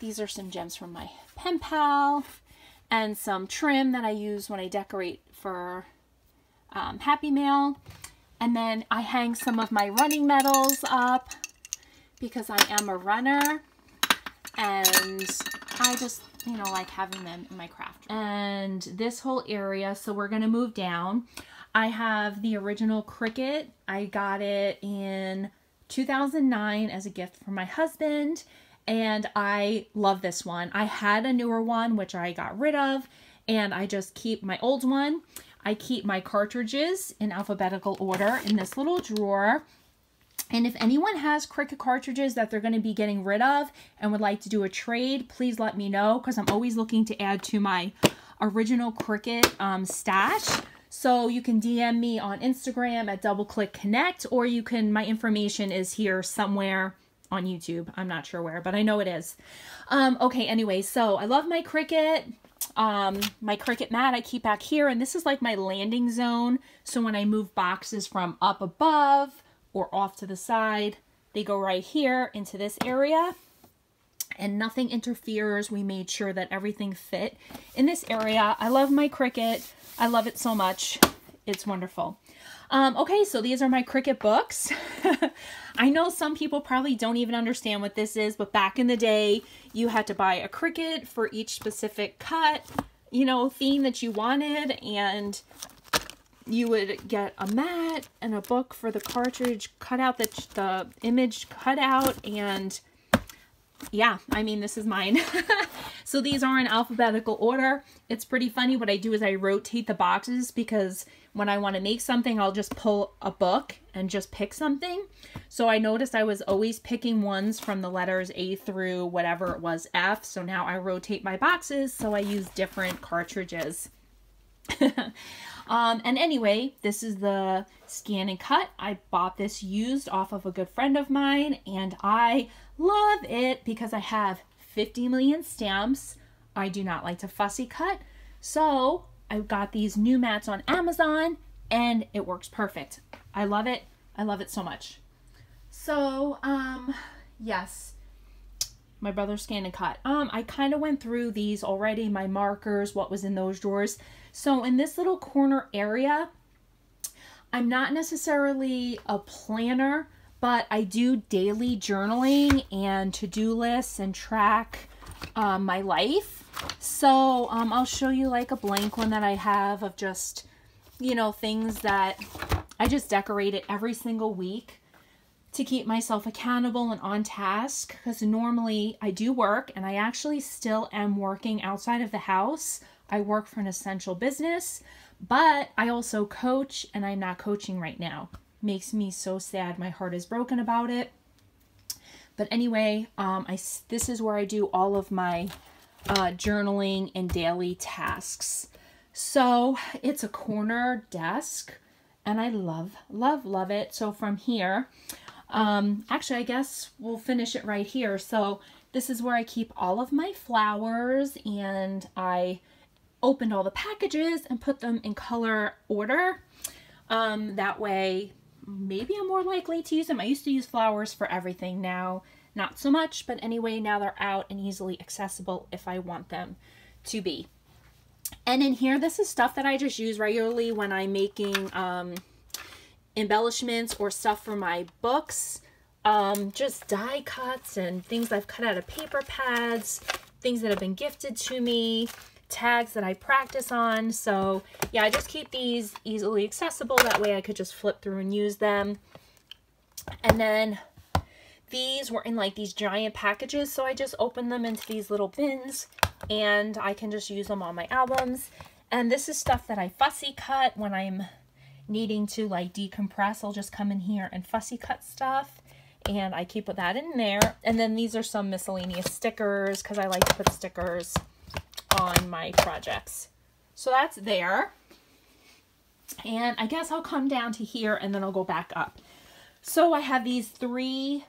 These are some gems from my pen pal and some trim that I use when I decorate for um, Happy Mail. And then I hang some of my running medals up because I am a runner and I just, you know, like having them in my craft. room. And this whole area, so we're going to move down. I have the original Cricut. I got it in 2009 as a gift from my husband and I love this one. I had a newer one which I got rid of and I just keep my old one. I keep my cartridges in alphabetical order in this little drawer. And if anyone has Cricut cartridges that they're going to be getting rid of and would like to do a trade, please let me know because I'm always looking to add to my original Cricut um, stash. So you can DM me on Instagram at DoubleClick Connect or you can, my information is here somewhere on YouTube. I'm not sure where, but I know it is. Um, okay, anyway, so I love my Cricut. Um, my Cricut mat I keep back here, and this is like my landing zone. So when I move boxes from up above or off to the side, they go right here into this area and nothing interferes. We made sure that everything fit in this area. I love my Cricut. I love it so much. It's wonderful. Um, okay, so these are my Cricut books. [LAUGHS] I know some people probably don't even understand what this is, but back in the day, you had to buy a Cricut for each specific cut, you know, theme that you wanted, and you would get a mat and a book for the cartridge cut out, the, the image cut out, and yeah, I mean, this is mine. [LAUGHS] so these are in alphabetical order. It's pretty funny. What I do is I rotate the boxes because when I want to make something, I'll just pull a book and just pick something. So I noticed I was always picking ones from the letters A through whatever it was F. So now I rotate my boxes so I use different cartridges. [LAUGHS] um, and anyway, this is the scan and cut. I bought this used off of a good friend of mine and I love it because I have 50 million stamps. I do not like to fussy cut. So I got these new mats on Amazon and it works perfect. I love it. I love it so much. So, um, yes, my Brother Scan and Cut. Um, I kind of went through these already, my markers, what was in those drawers. So in this little corner area, I'm not necessarily a planner, but I do daily journaling and to-do lists and track um, my life. So um, I'll show you like a blank one that I have of just, you know, things that I just decorate it every single week to keep myself accountable and on task because normally I do work and I actually still am working outside of the house. I work for an essential business, but I also coach and I'm not coaching right now. Makes me so sad. My heart is broken about it. But anyway, um, I, this is where I do all of my uh, journaling and daily tasks. So it's a corner desk and I love, love, love it. So from here, um, actually, I guess we'll finish it right here. So this is where I keep all of my flowers and I opened all the packages and put them in color order. Um, that way, maybe I'm more likely to use them. I used to use flowers for everything. Now not so much, but anyway, now they're out and easily accessible if I want them to be. And in here, this is stuff that I just use regularly when I'm making um, embellishments or stuff for my books. Um, just die cuts and things I've cut out of paper pads, things that have been gifted to me, tags that I practice on. So yeah, I just keep these easily accessible. That way I could just flip through and use them. And then these were in like these giant packages, so I just opened them into these little bins and I can just use them on my albums. And this is stuff that I fussy cut when I'm needing to like decompress. I'll just come in here and fussy cut stuff and I keep that in there. And then these are some miscellaneous stickers because I like to put stickers on my projects. So that's there. And I guess I'll come down to here and then I'll go back up. So I have these three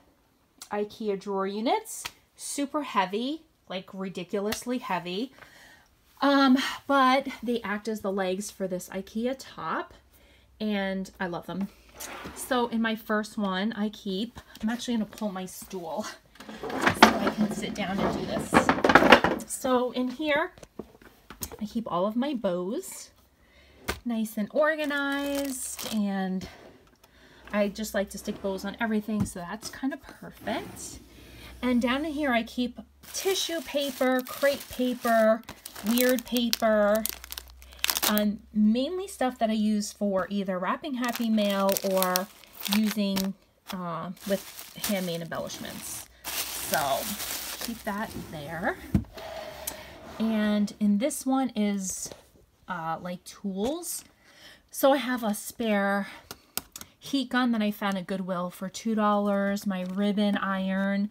IKEA drawer units, super heavy, like ridiculously heavy. Um, but they act as the legs for this IKEA top and I love them. So in my first one, I keep, I'm actually going to pull my stool so I can sit down and do this. So in here, I keep all of my bows nice and organized and I just like to stick bows on everything so that's kind of perfect. And down in here I keep tissue paper, crepe paper, weird paper, um, mainly stuff that I use for either wrapping Happy Mail or using uh, with handmade embellishments. So keep that there. And in this one is uh, like tools. So I have a spare heat gun that I found at Goodwill for $2, my ribbon iron,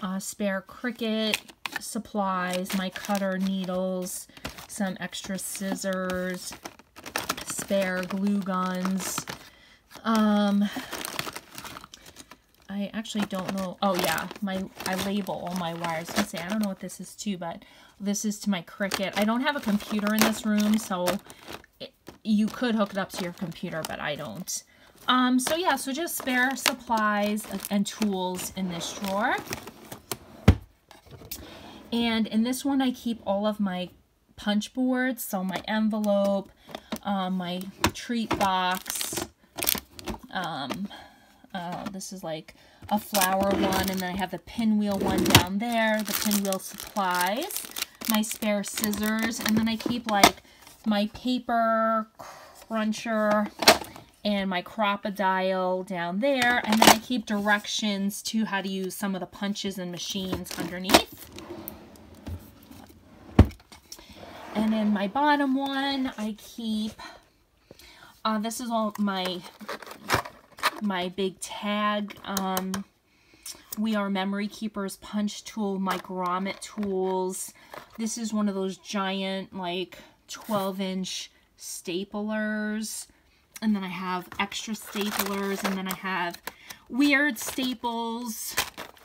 uh, spare Cricut supplies, my cutter needles, some extra scissors, spare glue guns. Um, I actually don't know. Oh yeah, my I label all my wires. I say I don't know what this is too, but this is to my Cricut. I don't have a computer in this room, so it, you could hook it up to your computer, but I don't. Um, so yeah, so just spare supplies and tools in this drawer. And in this one, I keep all of my punch boards. So my envelope, um, my treat box. Um, uh, this is like a flower one. And then I have the pinwheel one down there. The pinwheel supplies. My spare scissors. And then I keep like my paper cruncher and my Crop-A-Dile down there. And then I keep directions to how to use some of the punches and machines underneath. And in my bottom one, I keep, uh, this is all my, my big tag, um, We Are Memory Keepers punch tool, my grommet tools. This is one of those giant, like, 12-inch staplers. And then I have extra staplers, and then I have weird staples,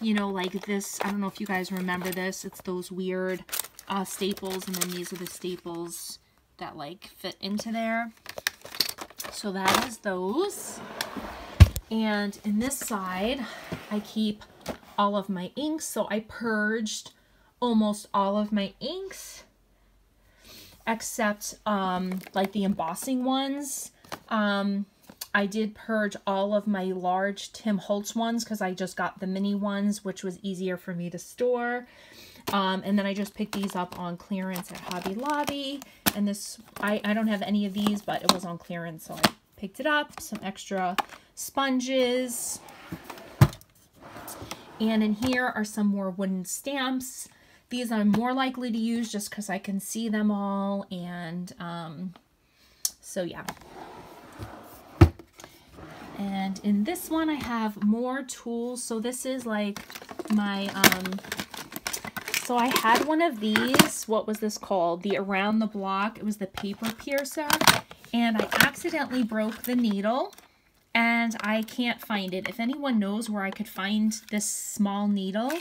you know, like this. I don't know if you guys remember this. It's those weird uh, staples, and then these are the staples that like fit into there. So that is those. And in this side, I keep all of my inks. So I purged almost all of my inks except um, like the embossing ones. Um, I did purge all of my large Tim Holtz ones because I just got the mini ones, which was easier for me to store. Um, and then I just picked these up on clearance at Hobby Lobby. And this, I, I don't have any of these, but it was on clearance, so I picked it up. Some extra sponges. And in here are some more wooden stamps. These I'm more likely to use just because I can see them all. And um, so, yeah. And in this one, I have more tools. So this is like my um, so I had one of these. What was this called? The Around the Block. It was the paper piercer. And I accidentally broke the needle and I can't find it. If anyone knows where I could find this small needle,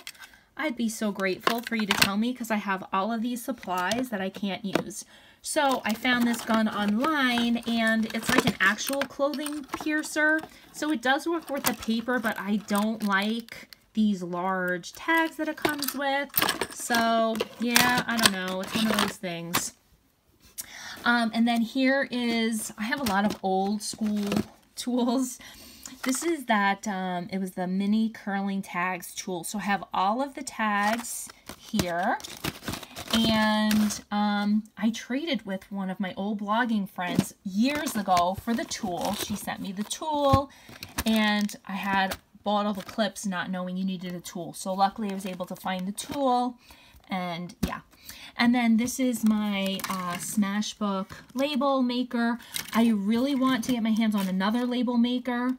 I'd be so grateful for you to tell me because I have all of these supplies that I can't use. So I found this gun online and it's like an actual clothing piercer. So it does work with the paper, but I don't like these large tags that it comes with. So yeah, I don't know. It's one of those things. Um, and then here is, I have a lot of old school tools. This is that, um, it was the mini curling tags tool. So I have all of the tags here. And um, I traded with one of my old blogging friends years ago for the tool. She sent me the tool and I had bought all the clips not knowing you needed a tool. So luckily I was able to find the tool and yeah. And then this is my uh, Smashbook label maker. I really want to get my hands on another label maker.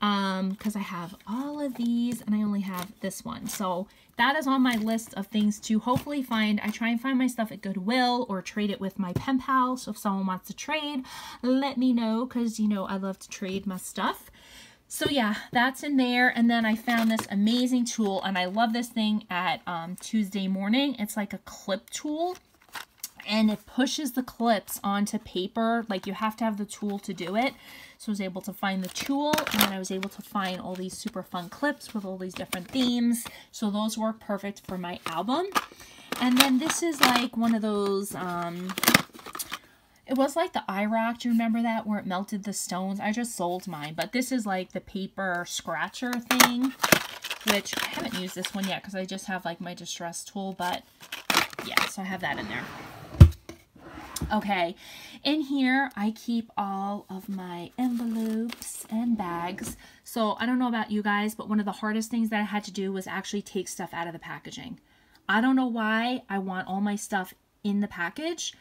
um because I have all of these and I only have this one so that is on my list of things to hopefully find I try and find my stuff at Goodwill or trade it with my pen pal so if someone wants to trade let me know because you know I love to trade my stuff so yeah that's in there and then I found this amazing tool and I love this thing at um, Tuesday morning it's like a clip tool and it pushes the clips onto paper. Like you have to have the tool to do it. So I was able to find the tool and then I was able to find all these super fun clips with all these different themes. So those work perfect for my album. And then this is like one of those, um, it was like the IROC. Do you remember that where it melted the stones? I just sold mine, but this is like the paper scratcher thing, which I haven't used this one yet because I just have like my distress tool, but yeah, so I have that in there. Okay, in here I keep all of my envelopes and bags. So I don't know about you guys, but one of the hardest things that I had to do was actually take stuff out of the packaging. I don't know why I want all my stuff in the package,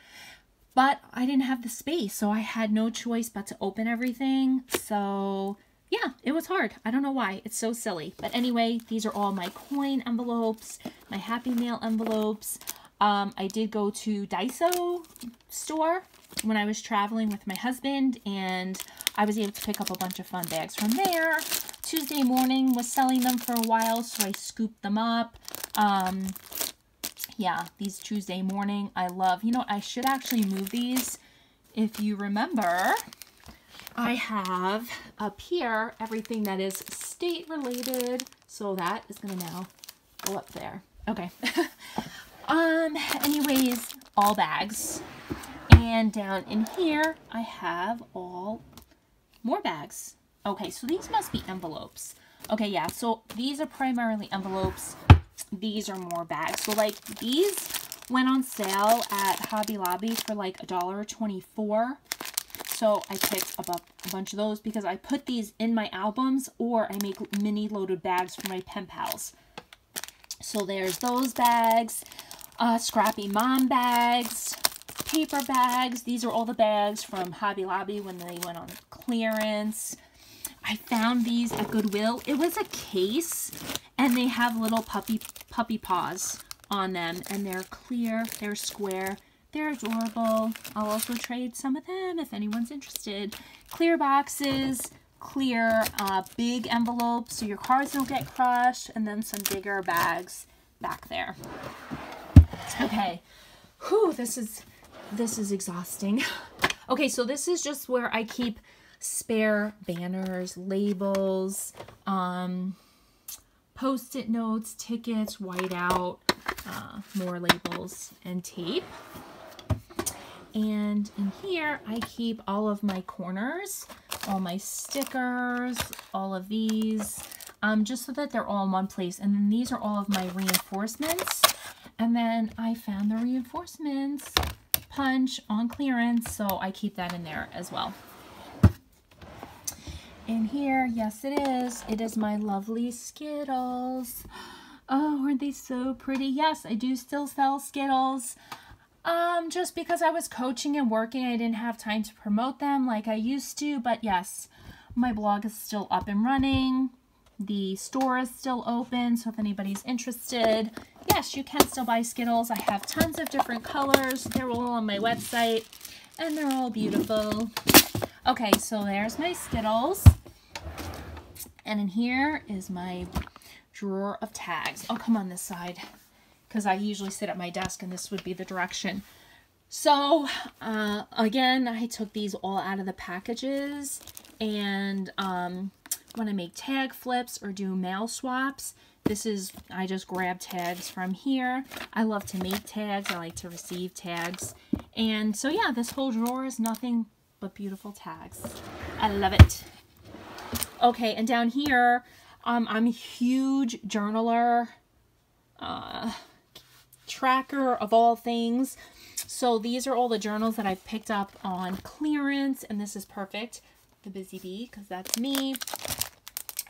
but I didn't have the space, so I had no choice but to open everything. So yeah, it was hard. I don't know why. It's so silly. But anyway, these are all my coin envelopes, my Happy Mail envelopes. Um, I did go to Daiso store when I was traveling with my husband and I was able to pick up a bunch of fun bags from there. Tuesday morning was selling them for a while, so I scooped them up. Um, yeah, these Tuesday morning, I love. You know, I should actually move these. If you remember, I have up here everything that is state related. So that is going to now go up there. Okay. [LAUGHS] Um, anyways, all bags. And down in here, I have all more bags. Okay, so these must be envelopes. Okay, yeah, so these are primarily envelopes. These are more bags. So, like, these went on sale at Hobby Lobby for, like, a dollar twenty-four. So I picked up a bunch of those because I put these in my albums or I make mini loaded bags for my pen pals. So there's those bags uh, scrappy mom bags, paper bags. These are all the bags from Hobby Lobby when they went on clearance. I found these at Goodwill. It was a case and they have little puppy puppy paws on them and they're clear, they're square, they're adorable. I'll also trade some of them if anyone's interested. Clear boxes, clear uh, big envelopes so your cards don't get crushed and then some bigger bags back there. Okay. Whew, this is this is exhausting. [LAUGHS] Okay, so this is just where I keep spare banners, labels, um, post-it notes, tickets, whiteout, uh, more labels, and tape. And in here, I keep all of my corners, all my stickers, all of these, um, just so that they're all in one place. And then these are all of my reinforcements. And then I found the reinforcements punch on clearance, so I keep that in there as well. In here, yes it is. It is my lovely Skittles. [GASPS] Oh, aren't they so pretty? Yes, I do still sell Skittles. Um, just because I was coaching and working, I didn't have time to promote them like I used to. But yes, my blog is still up and running. The store is still open, so if anybody's interested, yes, you can still buy Skittles. I have tons of different colors. They're all on my website, and they're all beautiful. Okay, so there's my Skittles. And in here is my drawer of tags. I'll come on this side because I usually sit at my desk and this would be the direction. So, uh, again, I took these all out of the packages and um, when I make tag flips or do mail swaps, this is, I just grab tags from here. I love to make tags. I like to receive tags. And so yeah, this whole drawer is nothing but beautiful tags. I love it. Okay, and down here, um, I'm a huge journaler, uh, tracker of all things. So these are all the journals that I've picked up on clearance, and this is perfect. The Busy Bee, because that's me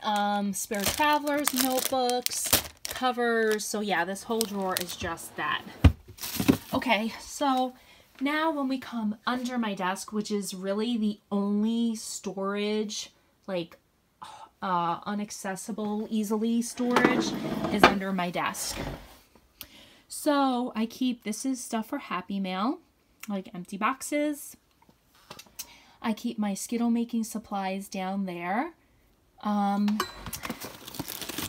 um, spare travelers notebooks, covers. So yeah, this whole drawer is just that. Okay, so now when we come under my desk, which is really the only storage, like uh, unaccessible easily storage is under my desk. So I keep, this is stuff for Happy Mail, like empty boxes. I keep my Skittle making supplies down there. Um,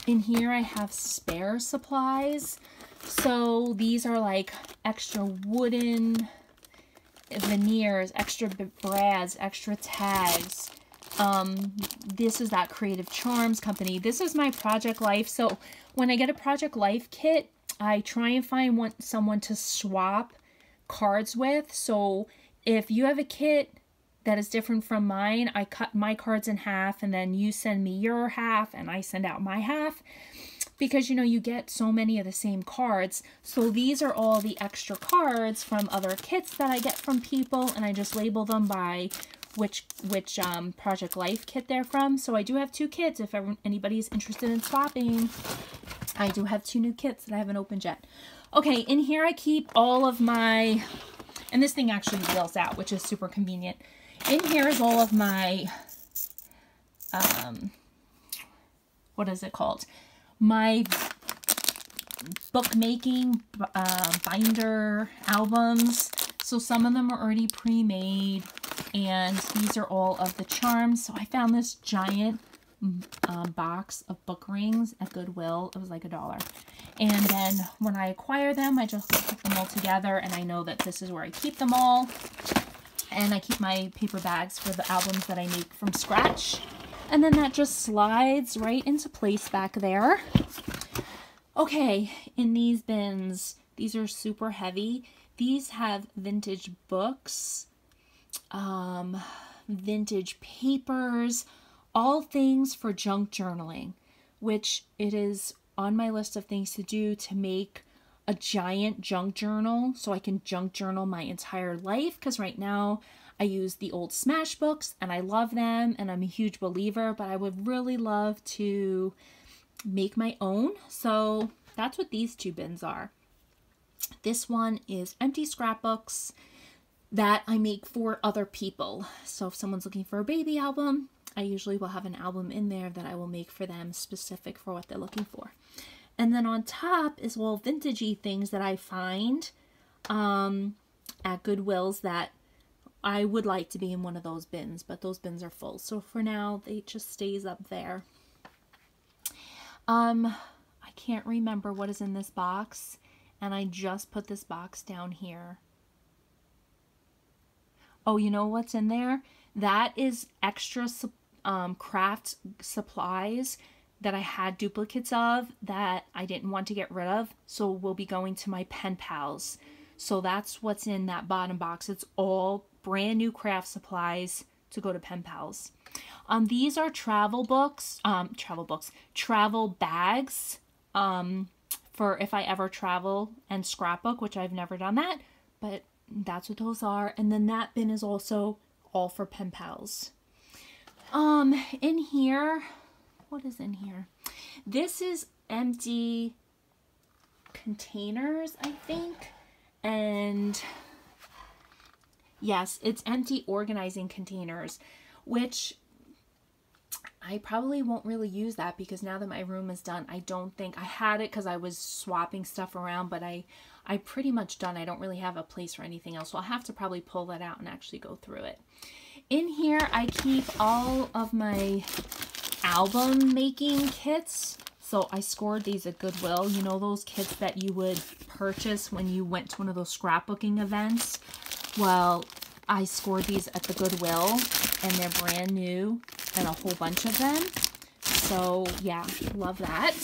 in here I have spare supplies. So these are like extra wooden veneers, extra brads, extra tags. Um, this is that Creative Charms company. This is my Project Life. So when I get a Project Life kit, I try and find one, someone to swap cards with. So if you have a kit that is different from mine, I cut my cards in half and then you send me your half and I send out my half because you know you get so many of the same cards. So these are all the extra cards from other kits that I get from people and I just label them by which which um, Project Life kit they're from. So I do have two kits. If ever, anybody's interested in swapping I do have two new kits that I haven't opened yet. Okay in here I keep all of my and this thing actually wheels out which is super convenient. In here is all of my um what is it called my bookmaking uh, binder albums. So some of them are already pre-made and these are all of the charms. So I found this giant um, box of book rings at Goodwill. It was like a dollar. And then when I acquire them, I just put them all together and I know that this is where I keep them all. And I keep my paper bags for the albums that I make from scratch. And then that just slides right into place back there. Okay, in these bins, these are super heavy. These have vintage books, um, vintage papers, all things for junk journaling, which it is on my list of things to do to make a giant junk journal so I can junk journal my entire life because right now I use the old Smash books and I love them and I'm a huge believer, but I would really love to make my own. So that's what these two bins are. This one is empty scrapbooks that I make for other people. So if someone's looking for a baby album, I usually will have an album in there that I will make for them specific for what they're looking for. And then on top is all vintagey things that I find um, at Goodwills that I would like to be in one of those bins, but those bins are full. So for now, it just stays up there. Um, I can't remember what is in this box, and I just put this box down here. Oh, you know what's in there? That is extra um, craft supplies that I had duplicates of that I didn't want to get rid of. So we'll be going to my pen pals. So that's what's in that bottom box. It's all brand new craft supplies to go to pen pals. Um, these are travel books, um, travel books, travel bags um, for if I ever travel and scrapbook, which I've never done that, but that's what those are. And then that bin is also all for pen pals. Um, in here, what is in here? This is empty containers, I think. And yes, it's empty organizing containers, which I probably won't really use that because now that my room is done, I don't think I had it because I was swapping stuff around, but I I pretty much done. I don't really have a place for anything else. So I'll have to probably pull that out and actually go through it. In here, I keep all of my album making kits. So I scored these at Goodwill. You know those kits that you would purchase when you went to one of those scrapbooking events? Well, I scored these at the Goodwill and they're brand new and a whole bunch of them. So yeah, love that.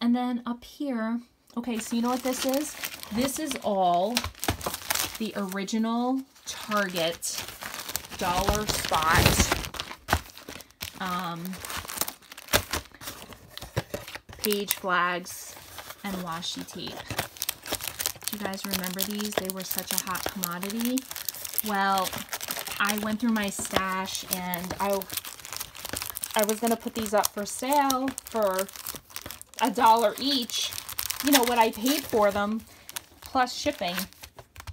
And then up here, okay, so you know what this is? This is all the original Target dollar spot um, page flags and washi tape. You guys remember these? They were such a hot commodity. Well, I went through my stash and I I was going to put these up for sale for a dollar each. You know, what I paid for them plus shipping.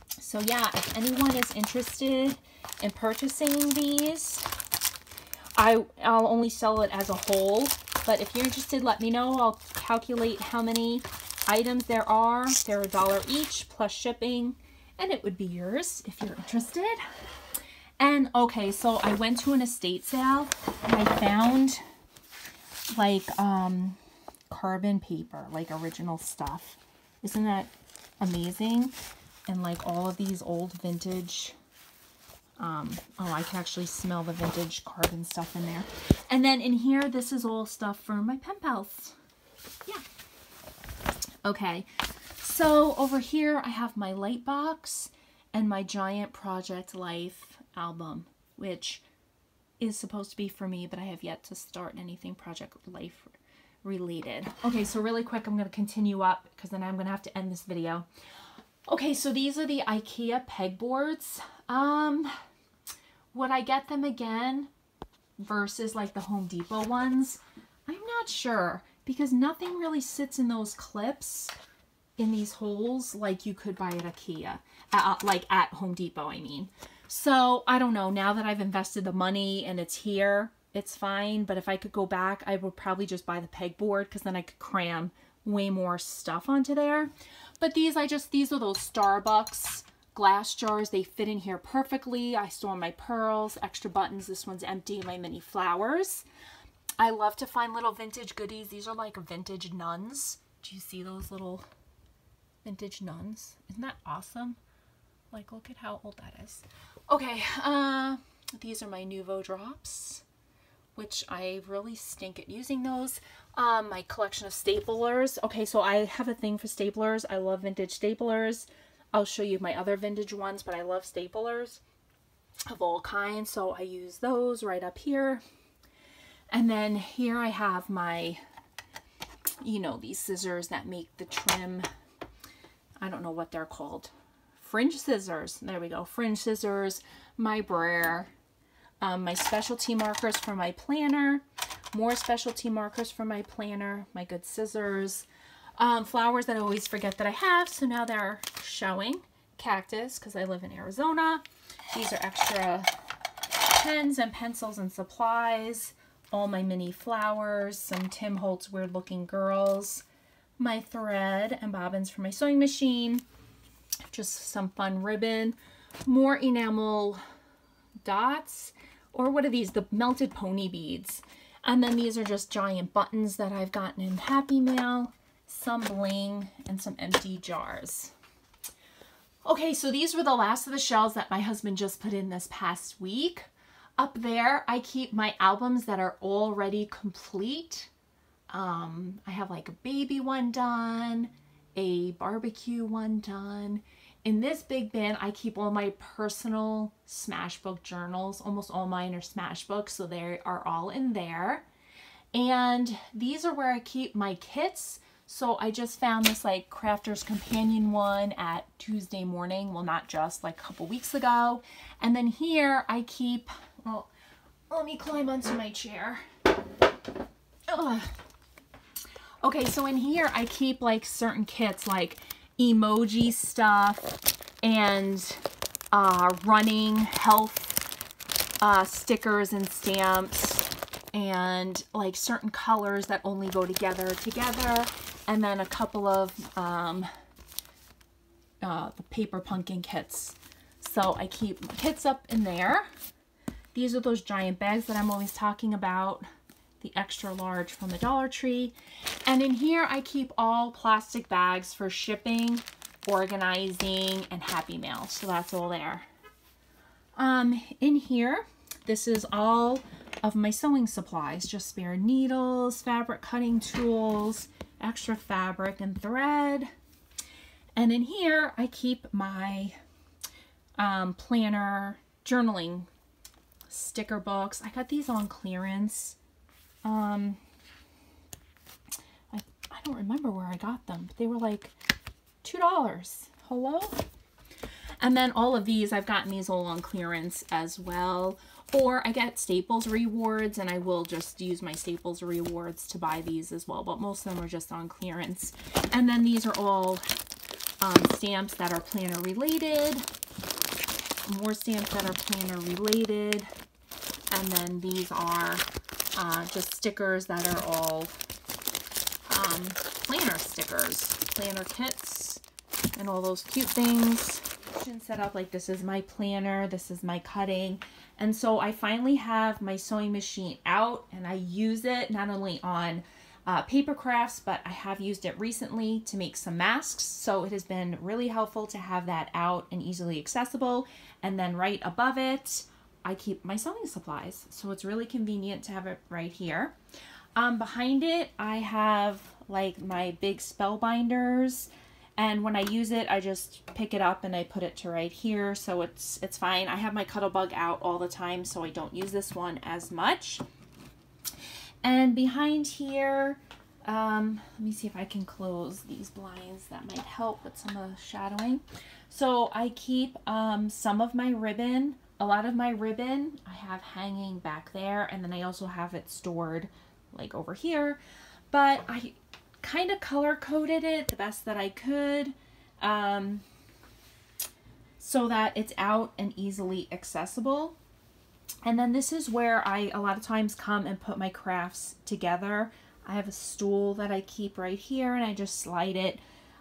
So yeah, if anyone is interested in purchasing these, I, I'll only sell it as a whole. But if you're interested, let me know. I'll calculate how many items there are. They're a dollar each plus shipping. And it would be yours if you're interested. And okay, so I went to an estate sale and I found like um carbon paper, like original stuff. Isn't that amazing? And like all of these old vintage um, oh, I can actually smell the vintage carbon stuff in there. And then in here, this is all stuff for my pen pals. Yeah. Okay, so over here, I have my light box and my giant Project Life album, which is supposed to be for me, but I have yet to start anything Project Life related. Okay, so really quick, I'm going to continue up because then I'm going to have to end this video. Okay, so these are the IKEA pegboards. Um, would I get them again versus like the Home Depot ones? I'm not sure because nothing really sits in those clips in these holes like you could buy at IKEA, uh, like at Home Depot, I mean. So I don't know, now that I've invested the money and it's here, it's fine. But if I could go back, I would probably just buy the pegboard because then I could cram way more stuff onto there. But these, I just, these are those Starbucks glass jars. They fit in here perfectly. I store my pearls, extra buttons. This one's empty, my mini flowers. I love to find little vintage goodies. These are like vintage nuns. Do you see those little vintage nuns? Isn't that awesome? Like, look at how old that is. Okay, uh, these are my Nuvo drops, which I really stink at using those. Um, my collection of staplers. Okay, so I have a thing for staplers. I love vintage staplers. I'll show you my other vintage ones, but I love staplers of all kinds. So I use those right up here. And then here I have my, you know, these scissors that make the trim. I don't know what they're called. Fringe scissors. There we go. Fringe scissors, my brayer, um, my specialty markers for my planner, more specialty markers for my planner, my good scissors, um, flowers that I always forget that I have, so now they're showing. Cactus, because I live in Arizona. These are extra pens and pencils and supplies. All my mini flowers, some Tim Holtz Weird Looking Girls, my thread and bobbins for my sewing machine, just some fun ribbon, more enamel dots, or what are these? The melted pony beads. And then these are just giant buttons that I've gotten in Happy Mail some bling, and some empty jars. Okay, so these were the last of the shells that my husband just put in this past week. Up there, I keep my albums that are already complete. Um, I have like a baby one done, a barbecue one done. In this big bin, I keep all my personal Smashbook journals. Almost all mine are Smashbooks, so they are all in there. And these are where I keep my kits so I just found this like Crafter's Companion one at Tuesday morning. Well, not just, like a couple weeks ago. And then here I keep, let me climb onto my chair. Ugh. Okay, so in here I keep like certain kits like emoji stuff and uh, running health uh, stickers and stamps and like certain colors that only go together together and then a couple of um, uh, the paper pumpkin kits. So I keep kits up in there. These are those giant bags that I'm always talking about, the extra large from the Dollar Tree. And in here I keep all plastic bags for shipping, organizing, and Happy Mail. So that's all there. Um, in here, this is all of my sewing supplies, just spare needles, fabric cutting tools, extra fabric and thread. And in here, I keep my um, planner journaling sticker books. I got these on clearance. Um, I, I don't remember where I got them, but they were like $2. Hello? And then all of these, I've gotten these all on clearance as well. Or I get Staples rewards and I will just use my Staples rewards to buy these as well. But most of them are just on clearance. And then these are all um, stamps that are planner related. More stamps that are planner related. And then these are uh, just stickers that are all um, planner stickers, planner kits, and all those cute things. Set up like this is my planner, this is my cutting. And so I finally have my sewing machine out and I use it not only on uh, paper crafts, but I have used it recently to make some masks. So it has been really helpful to have that out and easily accessible. And then right above it, I keep my sewing supplies. So it's really convenient to have it right here. Um, behind it, I have like my big spellbinders and when I use it, I just pick it up and I put it to right here. So it's, it's fine. I have my Cuttlebug out all the time, so I don't use this one as much. And behind here, um, let me see if I can close these blinds. That might help with some of the shadowing. So I keep um, some of my ribbon, a lot of my ribbon I have hanging back there. And then I also have it stored like over here. But I kind of color coded it the best that I could um, so that it's out and easily accessible. And then this is where I a lot of times come and put my crafts together. I have a stool that I keep right here and I just slide it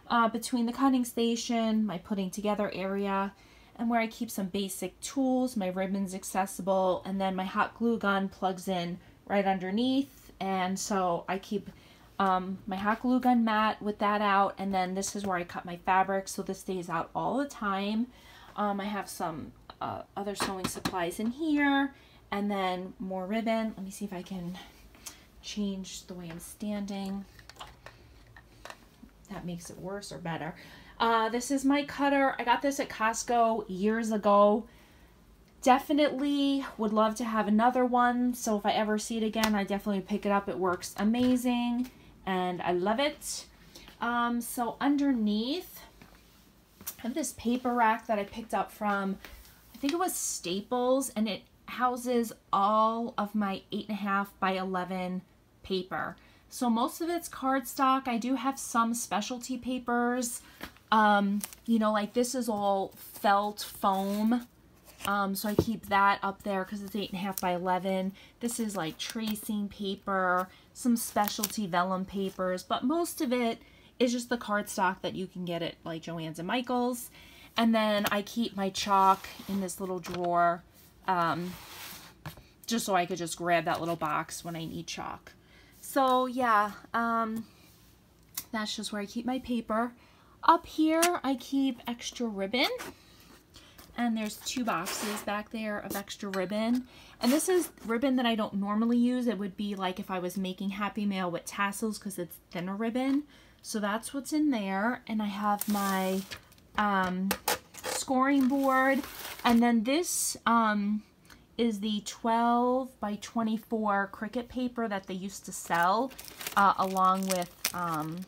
uh, between the cutting station, my putting together area, and where I keep some basic tools, my ribbons accessible, and then my hot glue gun plugs in right underneath. And so I keep um, my hot glue gun mat with that out and then this is where I cut my fabric so this stays out all the time. Um, I have some uh, other sewing supplies in here and then more ribbon. Let me see if I can change the way I'm standing. That makes it worse or better. Uh, this is my cutter. I got this at Costco years ago. Definitely would love to have another one. So if I ever see it again, I definitely pick it up. It works amazing and I love it. Um, so underneath, I have this paper rack that I picked up from, I think it was Staples, and it houses all of my 8.5 by 11 paper. So most of it's cardstock. I do have some specialty papers. Um, you know, like this is all felt foam. Um, so I keep that up there because it's 8.5 by 11. This is like tracing paper some specialty vellum papers, but most of it is just the cardstock that you can get at like Joann's and Michael's. And then I keep my chalk in this little drawer um, just so I could just grab that little box when I need chalk. So yeah, um, that's just where I keep my paper. Up here, I keep extra ribbon and there's two boxes back there of extra ribbon. And this is ribbon that I don't normally use. It would be like if I was making Happy Mail with tassels because it's thinner ribbon. So that's what's in there. And I have my um, scoring board. And then this um, is the 12 by 24 Cricut paper that they used to sell uh, along with, um,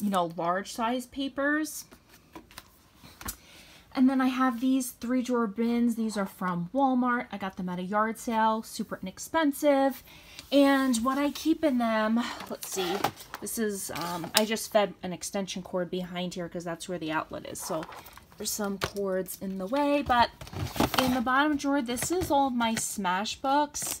you know, large size papers. And then I have these three drawer bins. These are from Walmart. I got them at a yard sale, super inexpensive. And what I keep in them, let's see, this is, um, I just fed an extension cord behind here because that's where the outlet is. So there's some cords in the way, but in the bottom drawer, this is all my Smashbooks.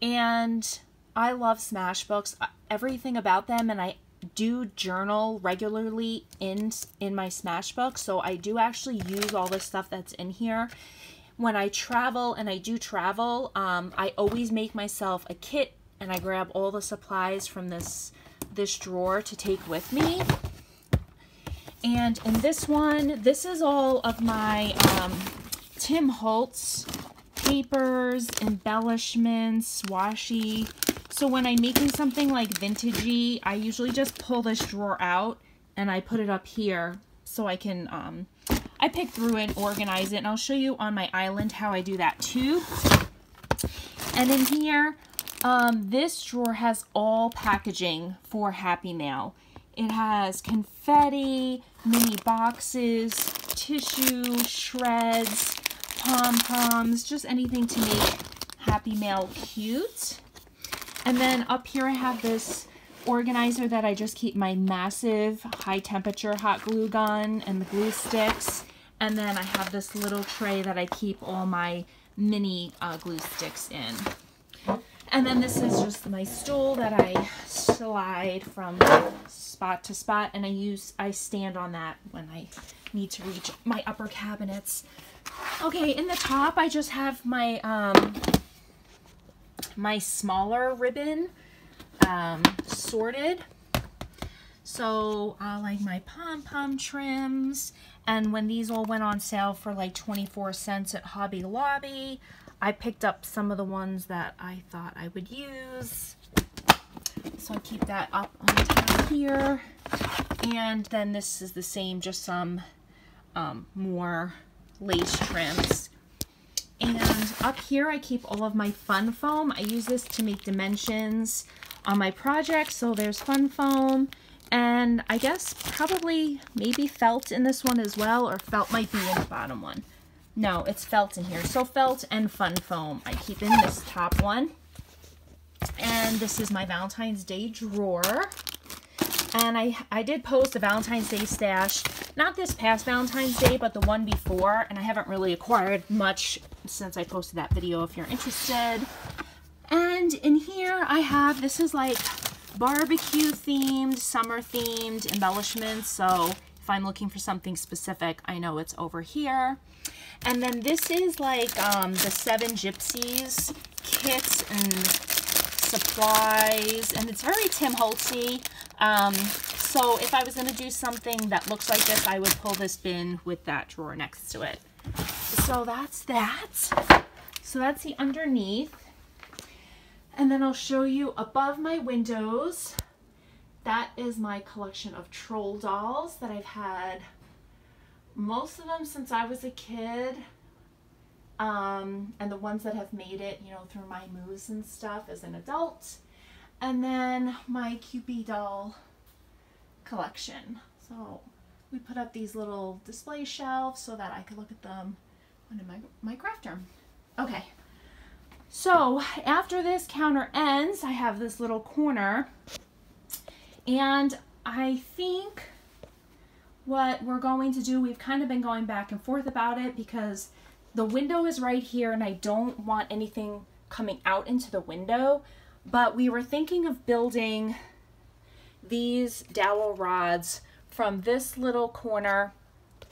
And I love Smashbooks, everything about them, and I do journal regularly in in my Smashbook, so I do actually use all the stuff that's in here. When I travel, and I do travel, um, I always make myself a kit, and I grab all the supplies from this this drawer to take with me. And in this one, this is all of my um, Tim Holtz papers, embellishments, washi, so when I'm making something like vintagey, I usually just pull this drawer out and I put it up here so I can, um, I pick through and organize it. And I'll show you on my island how I do that too. And in here, um, this drawer has all packaging for Happy Mail. It has confetti, mini boxes, tissue, shreds, pom-poms, just anything to make Happy Mail cute. And then up here I have this organizer that I just keep my massive high temperature hot glue gun and the glue sticks. And then I have this little tray that I keep all my mini uh, glue sticks in. And then this is just my stool that I slide from spot to spot and I use, I stand on that when I need to reach my upper cabinets. Okay, in the top I just have my, um, my smaller ribbon um, sorted. So I like my pom-pom trims. And when these all went on sale for like 24 cents at Hobby Lobby, I picked up some of the ones that I thought I would use. So I keep that up on top here. And then this is the same, just some um, more lace trims. And up here I keep all of my fun foam. I use this to make dimensions on my project. So there's fun foam and I guess probably maybe felt in this one as well or felt might be in the bottom one. No, it's felt in here. So felt and fun foam I keep in this top one. And this is my Valentine's Day drawer. And I, I did post a Valentine's Day stash, not this past Valentine's Day, but the one before. And I haven't really acquired much since I posted that video if you're interested. And in here I have, this is like barbecue themed, summer themed embellishments. So if I'm looking for something specific, I know it's over here. And then this is like um, the Seven Gypsies kits and supplies. And it's very Tim Holtzy. Um, so if I was going to do something that looks like this, I would pull this bin with that drawer next to it. So that's that. So that's the underneath. And then I'll show you above my windows. That is my collection of troll dolls that I've had most of them since I was a kid. Um, and the ones that have made it, you know, through my moves and stuff as an adult. And then my Kewpie doll collection. So we put up these little display shelves so that I could look at them in my, my craft room. Okay. So after this counter ends, I have this little corner and I think what we're going to do, we've kind of been going back and forth about it because the window is right here and I don't want anything coming out into the window, but we were thinking of building these dowel rods from this little corner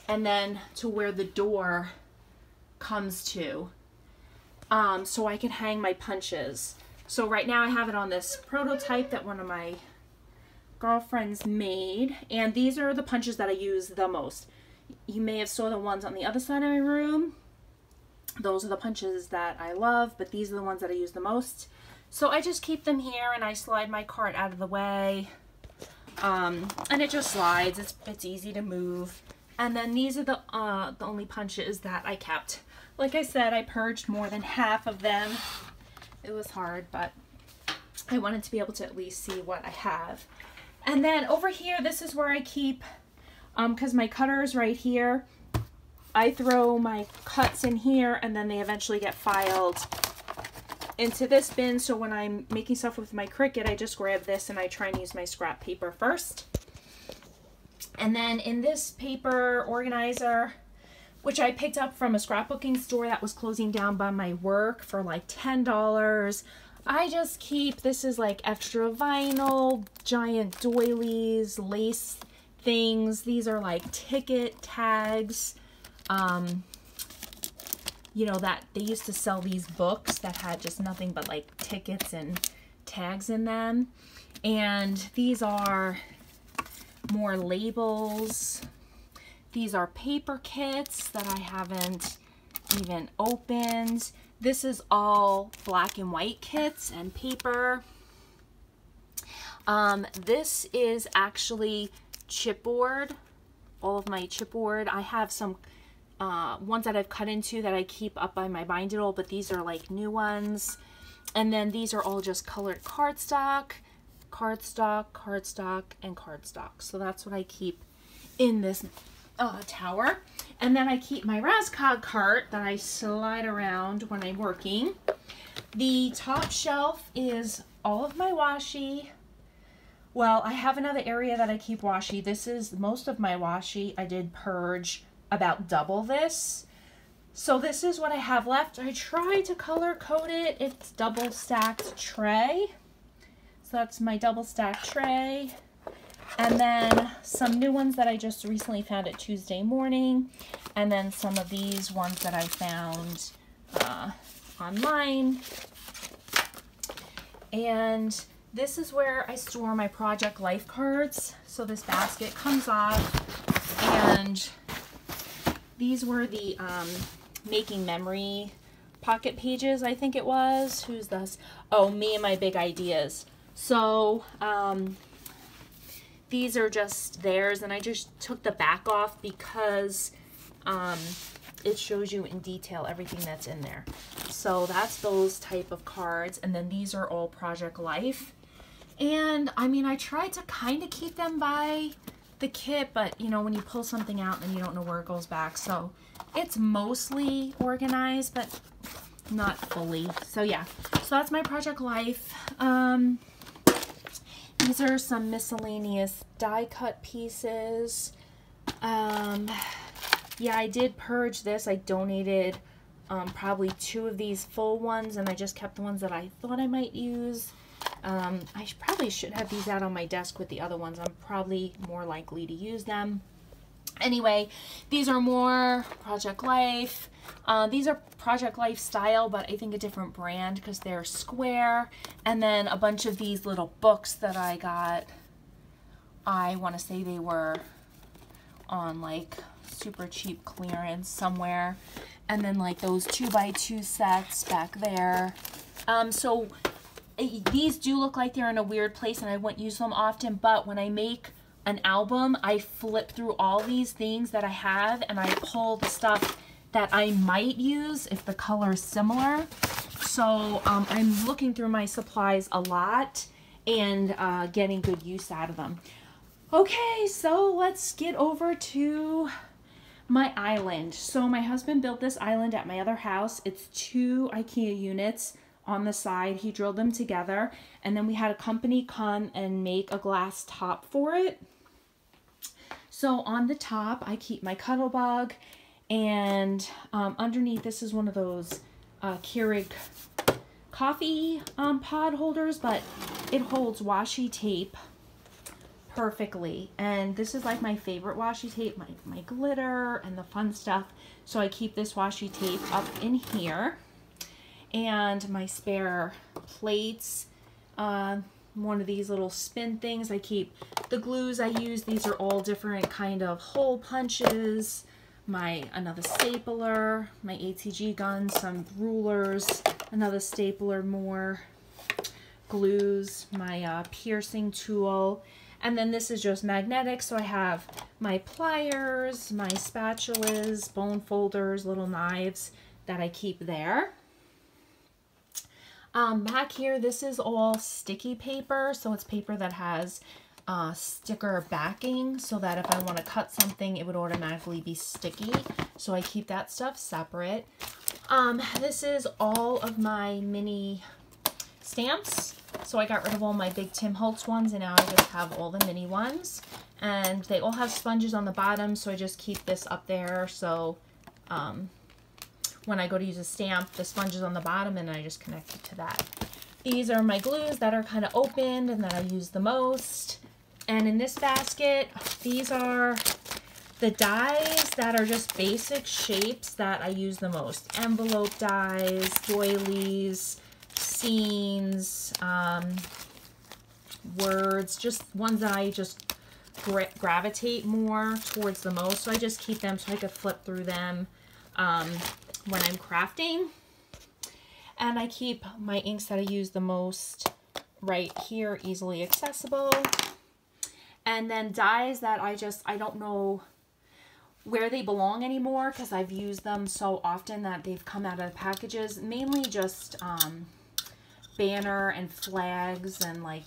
and then to where the door comes to um, so I can hang my punches. So right now I have it on this prototype that one of my girlfriends made. And these are the punches that I use the most. You may have saw the ones on the other side of my room. Those are the punches that I love, but these are the ones that I use the most. So I just keep them here and I slide my cart out of the way. Um, and it just slides. It's, it's easy to move. And then these are the, uh, the only punches that I kept. Like I said, I purged more than half of them. It was hard, but I wanted to be able to at least see what I have. And then over here, this is where I keep, um, because my cutter is right here. I throw my cuts in here and then they eventually get filed into this bin. So when I'm making stuff with my Cricut, I just grab this and I try and use my scrap paper first. And then in this paper organizer, which I picked up from a scrapbooking store that was closing down by my work for like $10. I just keep, this is like extra vinyl, giant doilies, lace things. These are like ticket tags. Um, you know, that they used to sell these books that had just nothing but like tickets and tags in them. And these are more labels. These are paper kits that I haven't even opened. This is all black and white kits and paper. Um, this is actually chipboard, all of my chipboard. I have some uh, ones that I've cut into that I keep up by my Bindle, but these are like new ones. And then these are all just colored cardstock, cardstock, cardstock, and cardstock. So that's what I keep in this uh, tower. And then I keep my Raskog cart that I slide around when I'm working. The top shelf is all of my washi. Well, I have another area that I keep washi. This is most of my washi. I did purge about double this. So this is what I have left. I tried to color code it. It's double stacked tray. So that's my double stacked tray. And then some new ones that I just recently found at Tuesday morning. And then some of these ones that I found uh, online. And this is where I store my Project Life cards. So this basket comes off and these were the um, Making Memory pocket pages, I think it was. Who's this? Oh, me and my big ideas. So um, these are just theirs and I just took the back off because um, it shows you in detail everything that's in there. So that's those type of cards. And then these are all Project Life. And I mean, I tried to kind of keep them by the kit, but you know, when you pull something out and you don't know where it goes back. So it's mostly organized, but not fully. So yeah, so that's my Project Life. Um, these are some miscellaneous die cut pieces. Um, yeah, I did purge this. I donated um, probably two of these full ones, and I just kept the ones that I thought I might use. Um, I probably should have these out on my desk with the other ones. I'm probably more likely to use them. Anyway, these are more Project Life. Uh, these are Project Lifestyle, but I think a different brand because they're square. And then a bunch of these little books that I got. I want to say they were on like super cheap clearance somewhere. And then like those two by two sets back there. Um, so eh, these do look like they're in a weird place and I wouldn't use them often, but when I make an album, I flip through all these things that I have and I pull the stuff that I might use if the color is similar. So um, I'm looking through my supplies a lot and uh, getting good use out of them. Okay, so let's get over to my island. So my husband built this island at my other house. It's two IKEA units on the side. He drilled them together and then we had a company come and make a glass top for it. So on the top, I keep my Cuttlebug and um, underneath, this is one of those uh, Keurig coffee um, pod holders, but it holds washi tape perfectly. And this is like my favorite washi tape, my, my glitter and the fun stuff. So I keep this washi tape up in here. And my spare plates, uh, one of these little spin things. I keep the glues I use. These are all different kind of hole punches. My another stapler, my ATG gun, some rulers, another stapler, more glues, my uh, piercing tool. And then this is just magnetic. So I have my pliers, my spatulas, bone folders, little knives that I keep there. Um, back here, this is all sticky paper. So it's paper that has uh, sticker backing so that if I want to cut something, it would automatically be sticky. So I keep that stuff separate. Um, this is all of my mini stamps. So I got rid of all my big Tim Holtz ones and now I just have all the mini ones. And they all have sponges on the bottom, so I just keep this up there. So um, when I go to use a stamp, the sponge is on the bottom and I just connect it to that. These are my glues that are kind of opened and that I use the most. And in this basket, these are the dies that are just basic shapes that I use the most. Envelope dies, doilies, scenes, um, words, just ones that I just gra gravitate more towards the most. So I just keep them so I could flip through them. Um, when I'm crafting. And I keep my inks that I use the most right here, easily accessible. And then dies that I just, I don't know where they belong anymore because I've used them so often that they've come out of the packages. Mainly just um, banner and flags and like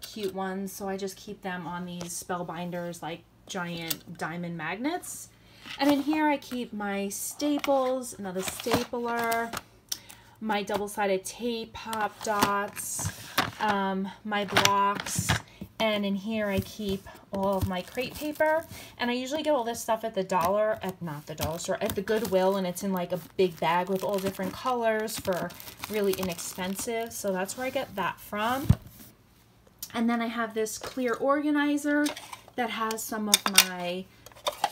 cute ones. So I just keep them on these spellbinders like giant diamond magnets. And in here I keep my staples, another stapler, my double-sided tape, pop dots, um, my blocks, And in here I keep all of my crepe paper. And I usually get all this stuff at the dollar, at not the dollar store, at the Goodwill. And it's in like a big bag with all different colors for really inexpensive. So that's where I get that from. And then I have this clear organizer that has some of my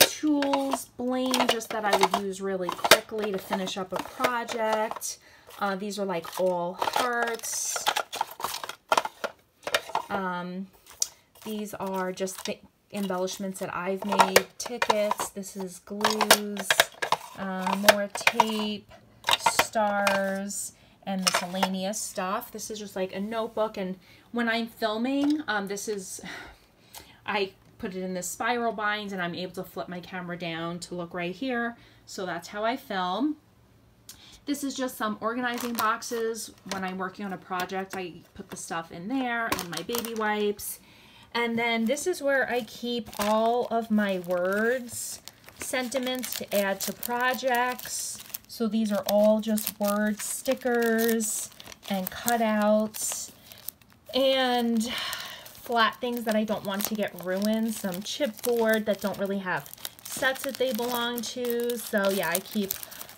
tools, bling, just that I would use really quickly to finish up a project. Uh, these are like all hearts. Um, these are just the embellishments that I've made. Tickets. This is glues. Uh, more tape. Stars and miscellaneous stuff. This is just like a notebook. And when I'm filming, um, this is, I put it in this spiral bind and I'm able to flip my camera down to look right here. So that's how I film. This is just some organizing boxes. When I'm working on a project, I put the stuff in there and my baby wipes. And then this is where I keep all of my words, sentiments to add to projects. So these are all just word stickers and cutouts and flat things that I don't want to get ruined. Some chipboard that don't really have sets that they belong to. So yeah, I keep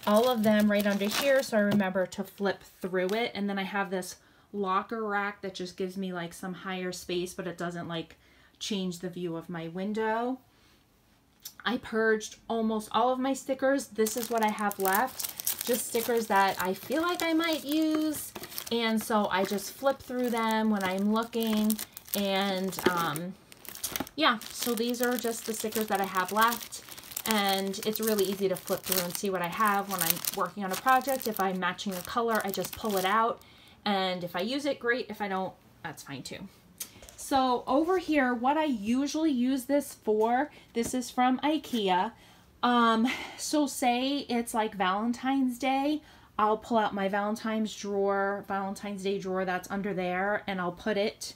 all of them right under here so I remember to flip through it. And then I have this locker rack that just gives me like some higher space, but it doesn't like change the view of my window. I purged almost all of my stickers. This is what I have left. Just stickers that I feel like I might use. And so I just flip through them when I'm looking. And um, yeah, so these are just the stickers that I have left. And it's really easy to flip through and see what I have when I'm working on a project. If I'm matching a color, I just pull it out. And if I use it, great. If I don't, that's fine too. So over here, what I usually use this for, this is from Ikea. Um, so say it's like Valentine's Day, I'll pull out my Valentine's drawer, Valentine's Day drawer that's under there, and I'll put it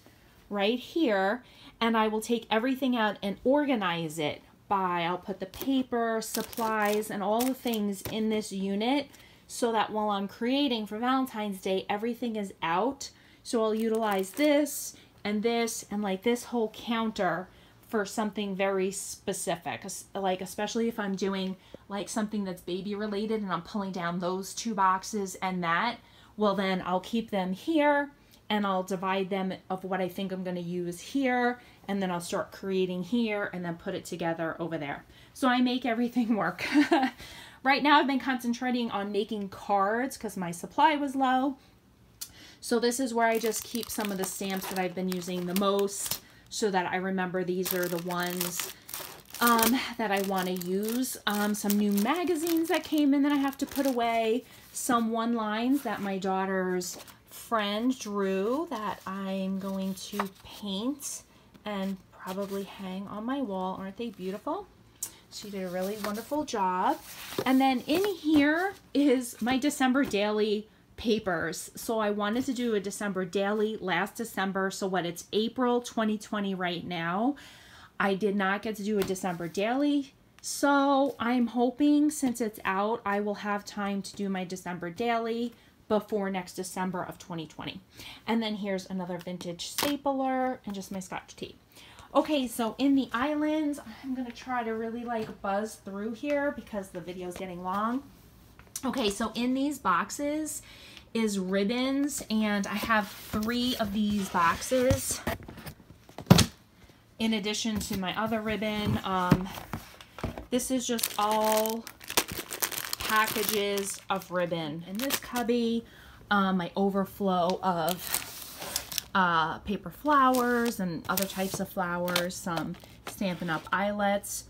right here. And I will take everything out and organize it by, I'll put the paper, supplies, and all the things in this unit so that while I'm creating for Valentine's Day, everything is out. So I'll utilize this and this and like this whole counter for something very specific like especially if I'm doing like something that's baby related and I'm pulling down those two boxes and that well then I'll keep them here and I'll divide them of what I think I'm going to use here and then I'll start creating here and then put it together over there so I make everything [LAUGHS] work right now I've been concentrating on making cards because my supply was low so this is where I just keep some of the stamps that I've been using the most so that I remember these are the ones um, that I want to use. Um, some new magazines that came in that I have to put away. Some one lines that my daughter's friend drew that I'm going to paint and probably hang on my wall. Aren't they beautiful? She did a really wonderful job. And then in here is my December daily papers. So I wanted to do a December daily last December. So what it's April 2020 right now. I did not get to do a December daily. So I'm hoping since it's out, I will have time to do my December daily before next December of 2020. And then here's another vintage stapler and just my scotch tape. Okay, so in the islands, I'm going to try to really like buzz through here because the video is getting long. Okay, so in these boxes is ribbons, and I have three of these boxes. In addition to my other ribbon, um, this is just all packages of ribbon. In this cubby, um, my overflow of uh, paper flowers and other types of flowers, some Stampin' Up! eyelets,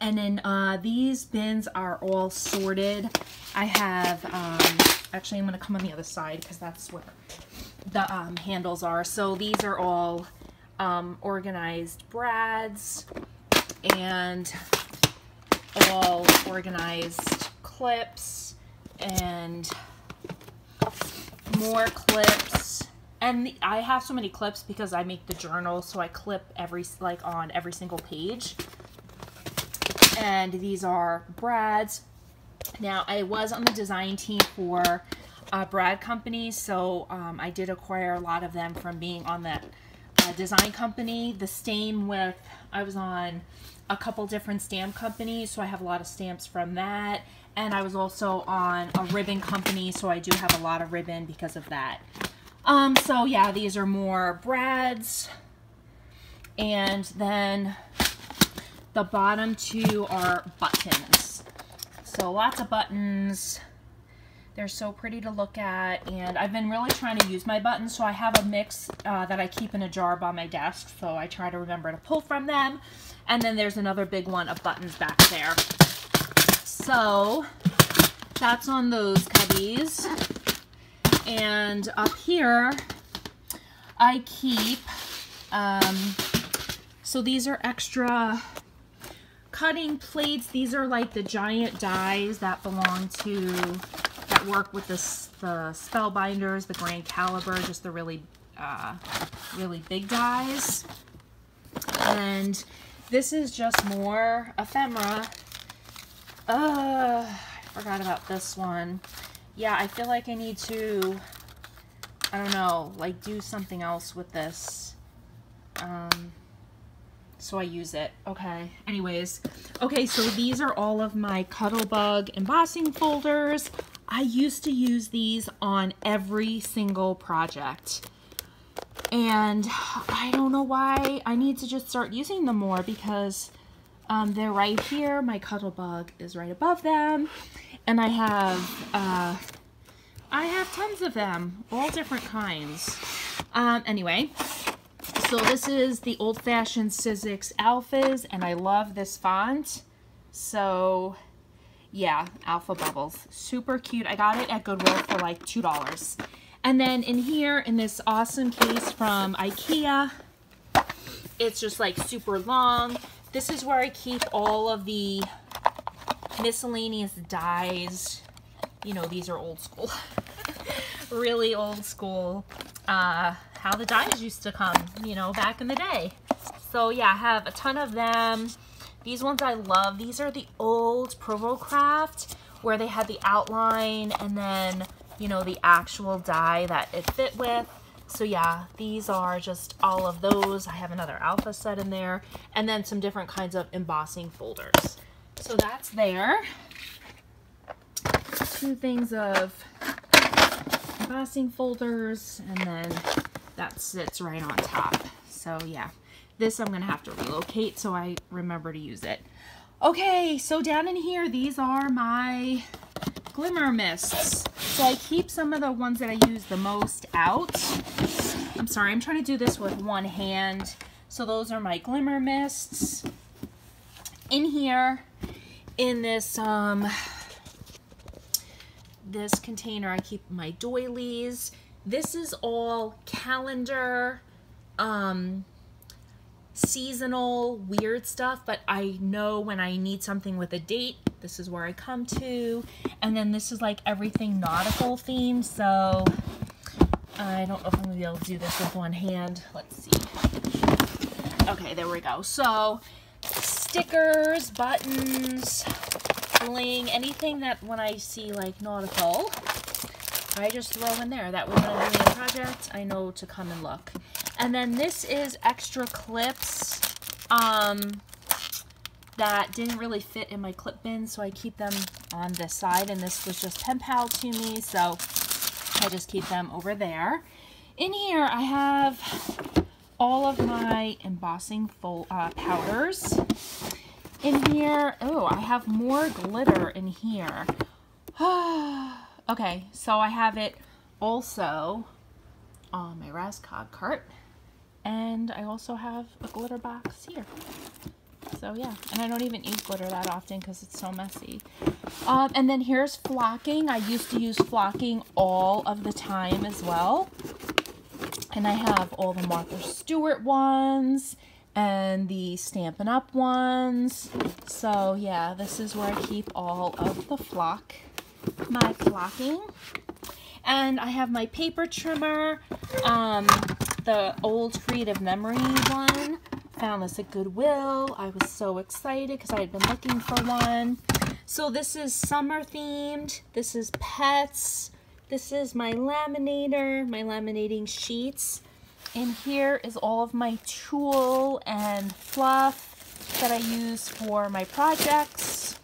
and then uh, these bins are all sorted. I have, um, actually I'm going to come on the other side because that's where the um, handles are. So these are all um, organized brads and all organized clips and more clips and I have so many clips because I make the journal so I clip every like on every single page and these are brads. Now, I was on the design team for uh, Brad Company, so um, I did acquire a lot of them from being on that uh, design company. The same with, I was on a couple different stamp companies, so I have a lot of stamps from that. And I was also on a ribbon company, so I do have a lot of ribbon because of that. Um, so yeah, these are more brads. And then the bottom two are buttons. So lots of buttons. They're so pretty to look at, and I've been really trying to use my buttons, so I have a mix uh, that I keep in a jar by my desk, so I try to remember to pull from them. And then there's another big one of buttons back there. So that's on those cubbies. And up here, I keep, um, so these are extra cutting plates. These are like the giant dies that belong to that work with the, the Spellbinders, the Grand Calibur, just the really, uh, really big dies. And this is just more ephemera. Uh, I forgot about this one. Yeah, I feel like I need to, I don't know, like do something else with this. Um, so I use it. Okay, anyways. Okay, so these are all of my Cuttlebug embossing folders. I used to use these on every single project. And I don't know why I need to just start using them more because um, they're right here. My Cuttlebug is right above them. And I have, uh, I have tons of them, all different kinds. Um, anyway, so this is the old-fashioned Sizzix Alphas, and I love this font. So yeah, Alpha Bubbles. Super cute. I got it at Goodwill for like $2. And then in here, in this awesome case from Ikea, it's just like super long. This is where I keep all of the miscellaneous dies. You know, these are old school. [LAUGHS] really old school. Uh, how the dies used to come, you know, back in the day. So yeah, I have a ton of them. These ones I love. These are the old Provocraft where they had the outline and then, you know, the actual die that it fit with. So yeah, these are just all of those. I have another alpha set in there and then some different kinds of embossing folders. So that's there. Two things of embossing folders and then that sits right on top. So yeah. This I'm going to have to relocate so I remember to use it. Okay, so down in here, these are my glimmer mists. So I keep some of the ones that I use the most out. I'm sorry, I'm trying to do this with one hand. So those are my glimmer mists. In here, in this um, this container, I keep my doilies. This is all calendar, um, seasonal weird stuff, but I know when I need something with a date, this is where I come to. And then this is like everything nautical themed, so I don't know if I'm gonna be able to do this with one hand. Let's see. Okay, there we go. So stickers, buttons, bling, anything that when I see like nautical, I just throw in there. That way when a project, I know to come and look. And then this is extra clips um, that didn't really fit in my clip bin, so I keep them on this side. And this was just pen pal to me, so I just keep them over there. In here, I have all of my embossing full, uh, powders. In here, oh, I have more glitter in here. [SIGHS] okay, so I have it also on my Raskog cart. And I also have a glitter box here. So yeah, and I don't even use glitter that often because it's so messy. Um, and then here's flocking. I used to use flocking all of the time as well. And I have all the Martha Stewart ones and the Stampin' Up ones. So yeah, this is where I keep all of the flock, my flocking. And I have my paper trimmer. Um, the old Creative Memory one. Found this at Goodwill. I was so excited because I had been looking for one. So this is summer themed. This is pets. This is my laminator, my laminating sheets. in here is all of my tulle and fluff that I use for my projects.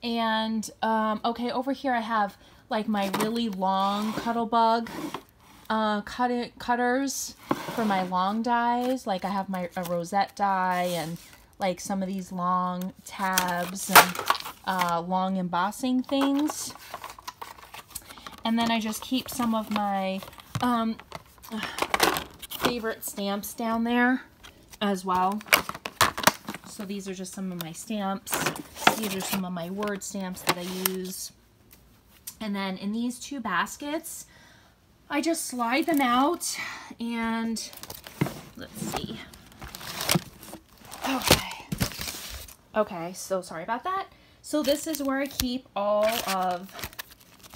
And, um, okay, over here I have like my really long Cuttlebug uh, cut it, cutters for my long dies. Like I have my a rosette die and like some of these long tabs and uh, long embossing things. And then I just keep some of my um, favorite stamps down there as well. So these are just some of my stamps. These are some of my word stamps that I use. And then in these two baskets, I just slide them out and let's see. Okay. Okay, so sorry about that. So this is where I keep all of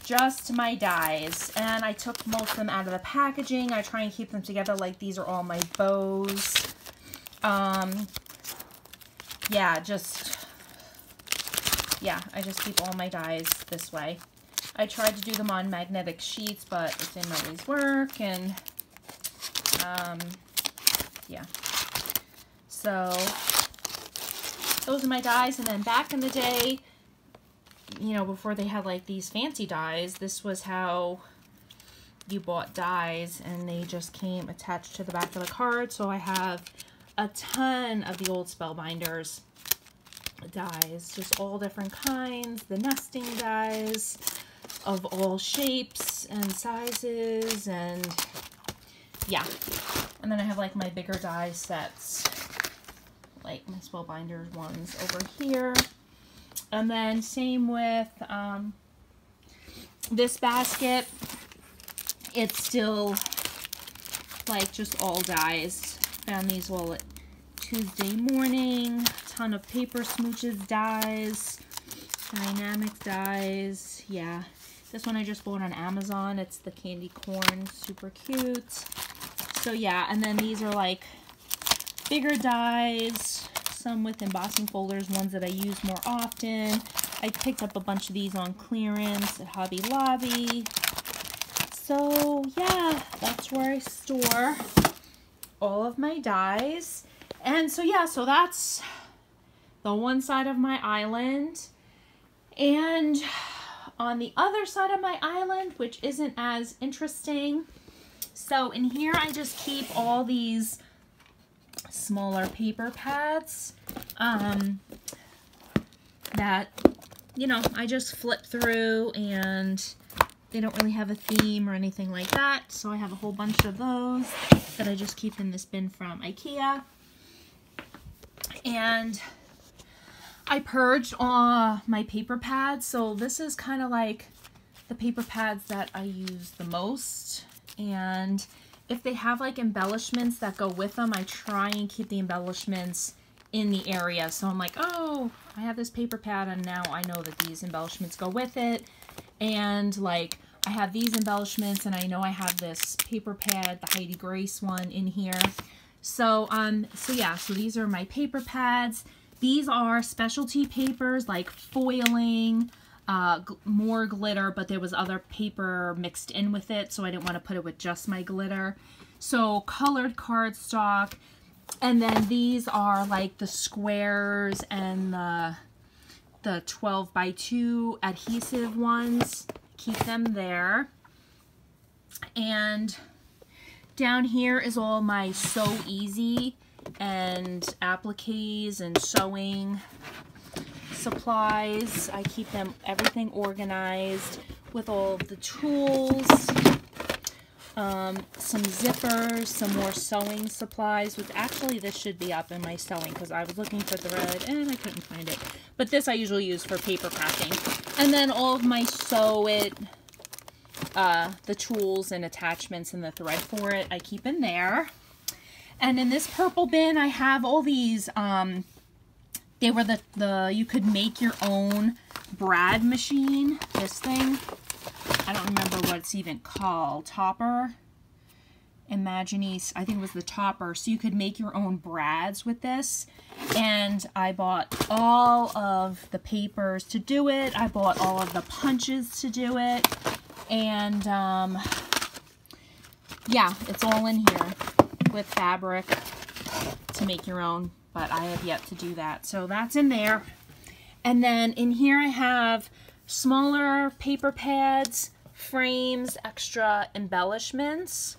just my dies. And I took most of them out of the packaging. I try and keep them together like these are all my bows. Um, yeah, just, yeah, I just keep all my dies this way. I tried to do them on magnetic sheets, but it didn't always work, and, um, yeah. So, those are my dies, and then back in the day, you know, before they had, like, these fancy dies, this was how you bought dies, and they just came attached to the back of the card, so I have a ton of the old Spellbinders dies, just all different kinds, the nesting dies of all shapes and sizes, and yeah. And then I have like my bigger die sets, like my Spellbinders ones over here. And then same with um, this basket. It's still like just all dies. Found these all Tuesday morning. Ton of paper smooches dies. Dynamic dies. Yeah. This one I just bought on Amazon. It's the candy corn. Super cute. So yeah. And then these are like bigger dies some with embossing folders, ones that I use more often. I picked up a bunch of these on clearance at Hobby Lobby. So yeah, that's where I store all of my dies. And so yeah, so that's the one side of my island. And on the other side of my island, which isn't as interesting, so in here I just keep all these smaller paper pads um, that, you know, I just flip through and they don't really have a theme or anything like that. So I have a whole bunch of those that I just keep in this bin from Ikea. And I purged all my paper pads. So this is kind of like the paper pads that I use the most. And if they have like embellishments that go with them, I try and keep the embellishments in the area. So I'm like, oh, I have this paper pad and now I know that these embellishments go with it. And like, I have these embellishments and I know I have this paper pad, the Heidi Grace one in here. So, um, so yeah, so these are my paper pads. These are specialty papers like foiling, uh, more glitter, but there was other paper mixed in with it, so I didn't want to put it with just my glitter. So colored cardstock, and then these are like the squares and the the 12 by 2 adhesive ones. Keep them there. And down here is all my Sew Easy and appliques and sewing supplies. I keep them everything organized with all the tools, um, some zippers, some more sewing supplies, which actually this should be up in my sewing because I was looking for thread and I couldn't find it. But this I usually use for paper crafting. And then all of my sew it, uh, the tools and attachments and the thread for it, I keep in there. And in this purple bin, I have all these um, they were the, the, you could make your own brad machine, this thing. I don't remember what it's even called. Topper. Imaginisce, I think it was the topper. So you could make your own brads with this. And I bought all of the papers to do it. I bought all of the punches to do it. And um, yeah, it's all in here with fabric to make your own, but I have yet to do that. So that's in there. And then in here I have smaller paper pads, frames, extra embellishments.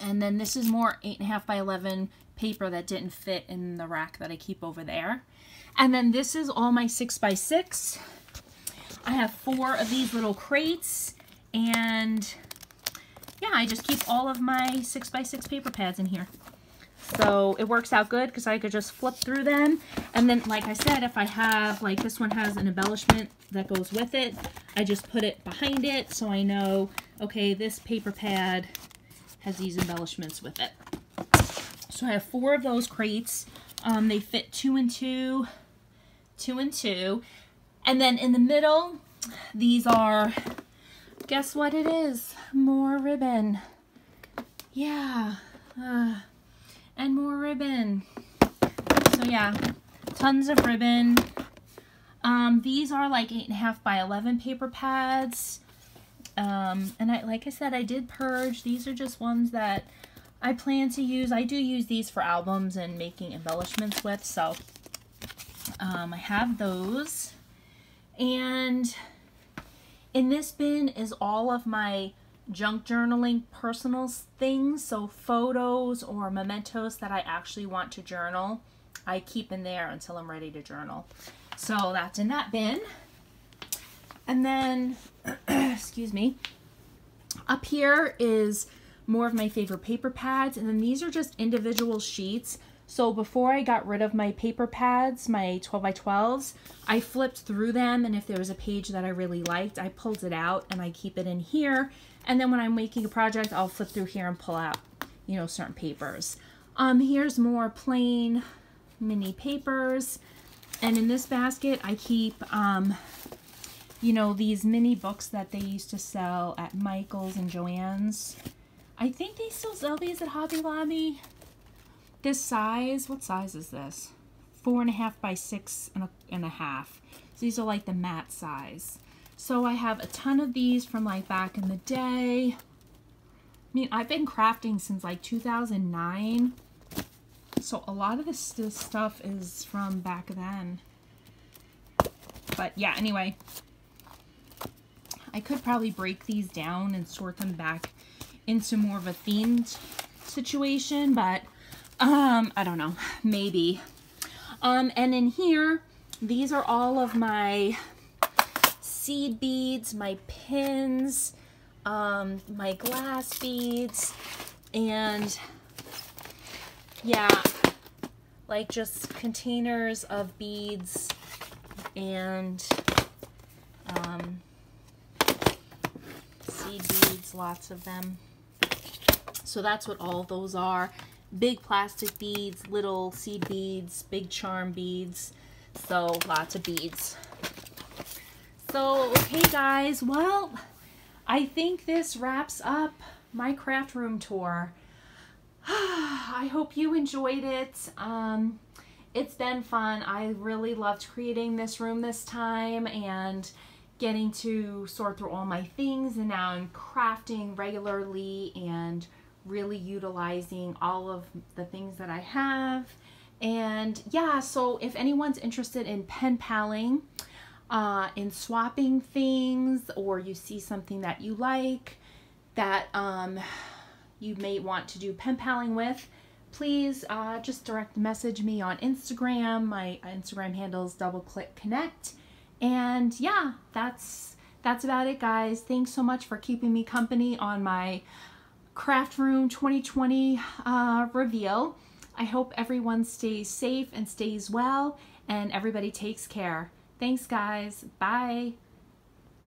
And then this is more 8.5 by 11 paper that didn't fit in the rack that I keep over there. And then this is all my 6 by 6 I have four of these little crates and yeah, I just keep all of my 6 by 6 paper pads in here. So it works out good because I could just flip through them. And then, like I said, if I have, like this one has an embellishment that goes with it, I just put it behind it so I know, okay, this paper pad has these embellishments with it. So I have four of those crates. Um, they fit two and two, two and two. And then in the middle, these are, guess what it is? More ribbon. Yeah. Uh, and more ribbon. So yeah, tons of ribbon. Um, these are like 8.5 by 11 paper pads. Um, and I, like I said, I did purge. These are just ones that I plan to use. I do use these for albums and making embellishments with. So um, I have those. And in this bin is all of my junk journaling personal things. So photos or mementos that I actually want to journal. I keep in there until I'm ready to journal. So that's in that bin. And then, [CLEARS THROAT] excuse me, up here is more of my favorite paper pads. And then these are just individual sheets. So before I got rid of my paper pads, my 12 by 12s, I flipped through them. And if there was a page that I really liked, I pulled it out and I keep it in here. And then when I'm making a project, I'll flip through here and pull out, you know, certain papers. Um, here's more plain mini papers. And in this basket, I keep, um, you know, these mini books that they used to sell at Michael's and Joann's. I think they still sell these at Hobby Lobby. This size, what size is this? Four and a half by six and a, and a half. So these are like the matte size. So I have a ton of these from like back in the day. I mean, I've been crafting since like 2009. So a lot of this, this stuff is from back then. But yeah, anyway. I could probably break these down and sort them back into more of a themed situation, but um, I don't know, maybe. Um, and in here, these are all of my seed beads, my pins, um, my glass beads, and yeah, like just containers of beads and um, seed beads, lots of them. So that's what all those are. Big plastic beads, little seed beads, big charm beads. So lots of beads. So, okay guys, well, I think this wraps up my craft room tour. [SIGHS] I hope you enjoyed it. Um, it's been fun. I really loved creating this room this time and getting to sort through all my things and now I'm crafting regularly and really utilizing all of the things that I have. And yeah, so if anyone's interested in pen paling, uh, in swapping things, or you see something that you like that um, you may want to do pen paling with, please uh, just direct message me on Instagram. My Instagram handle is double click connect. And yeah, that's that's about it guys. Thanks so much for keeping me company on my Craft Room 2020 uh, reveal. I hope everyone stays safe and stays well and everybody takes care. Thanks guys. Bye.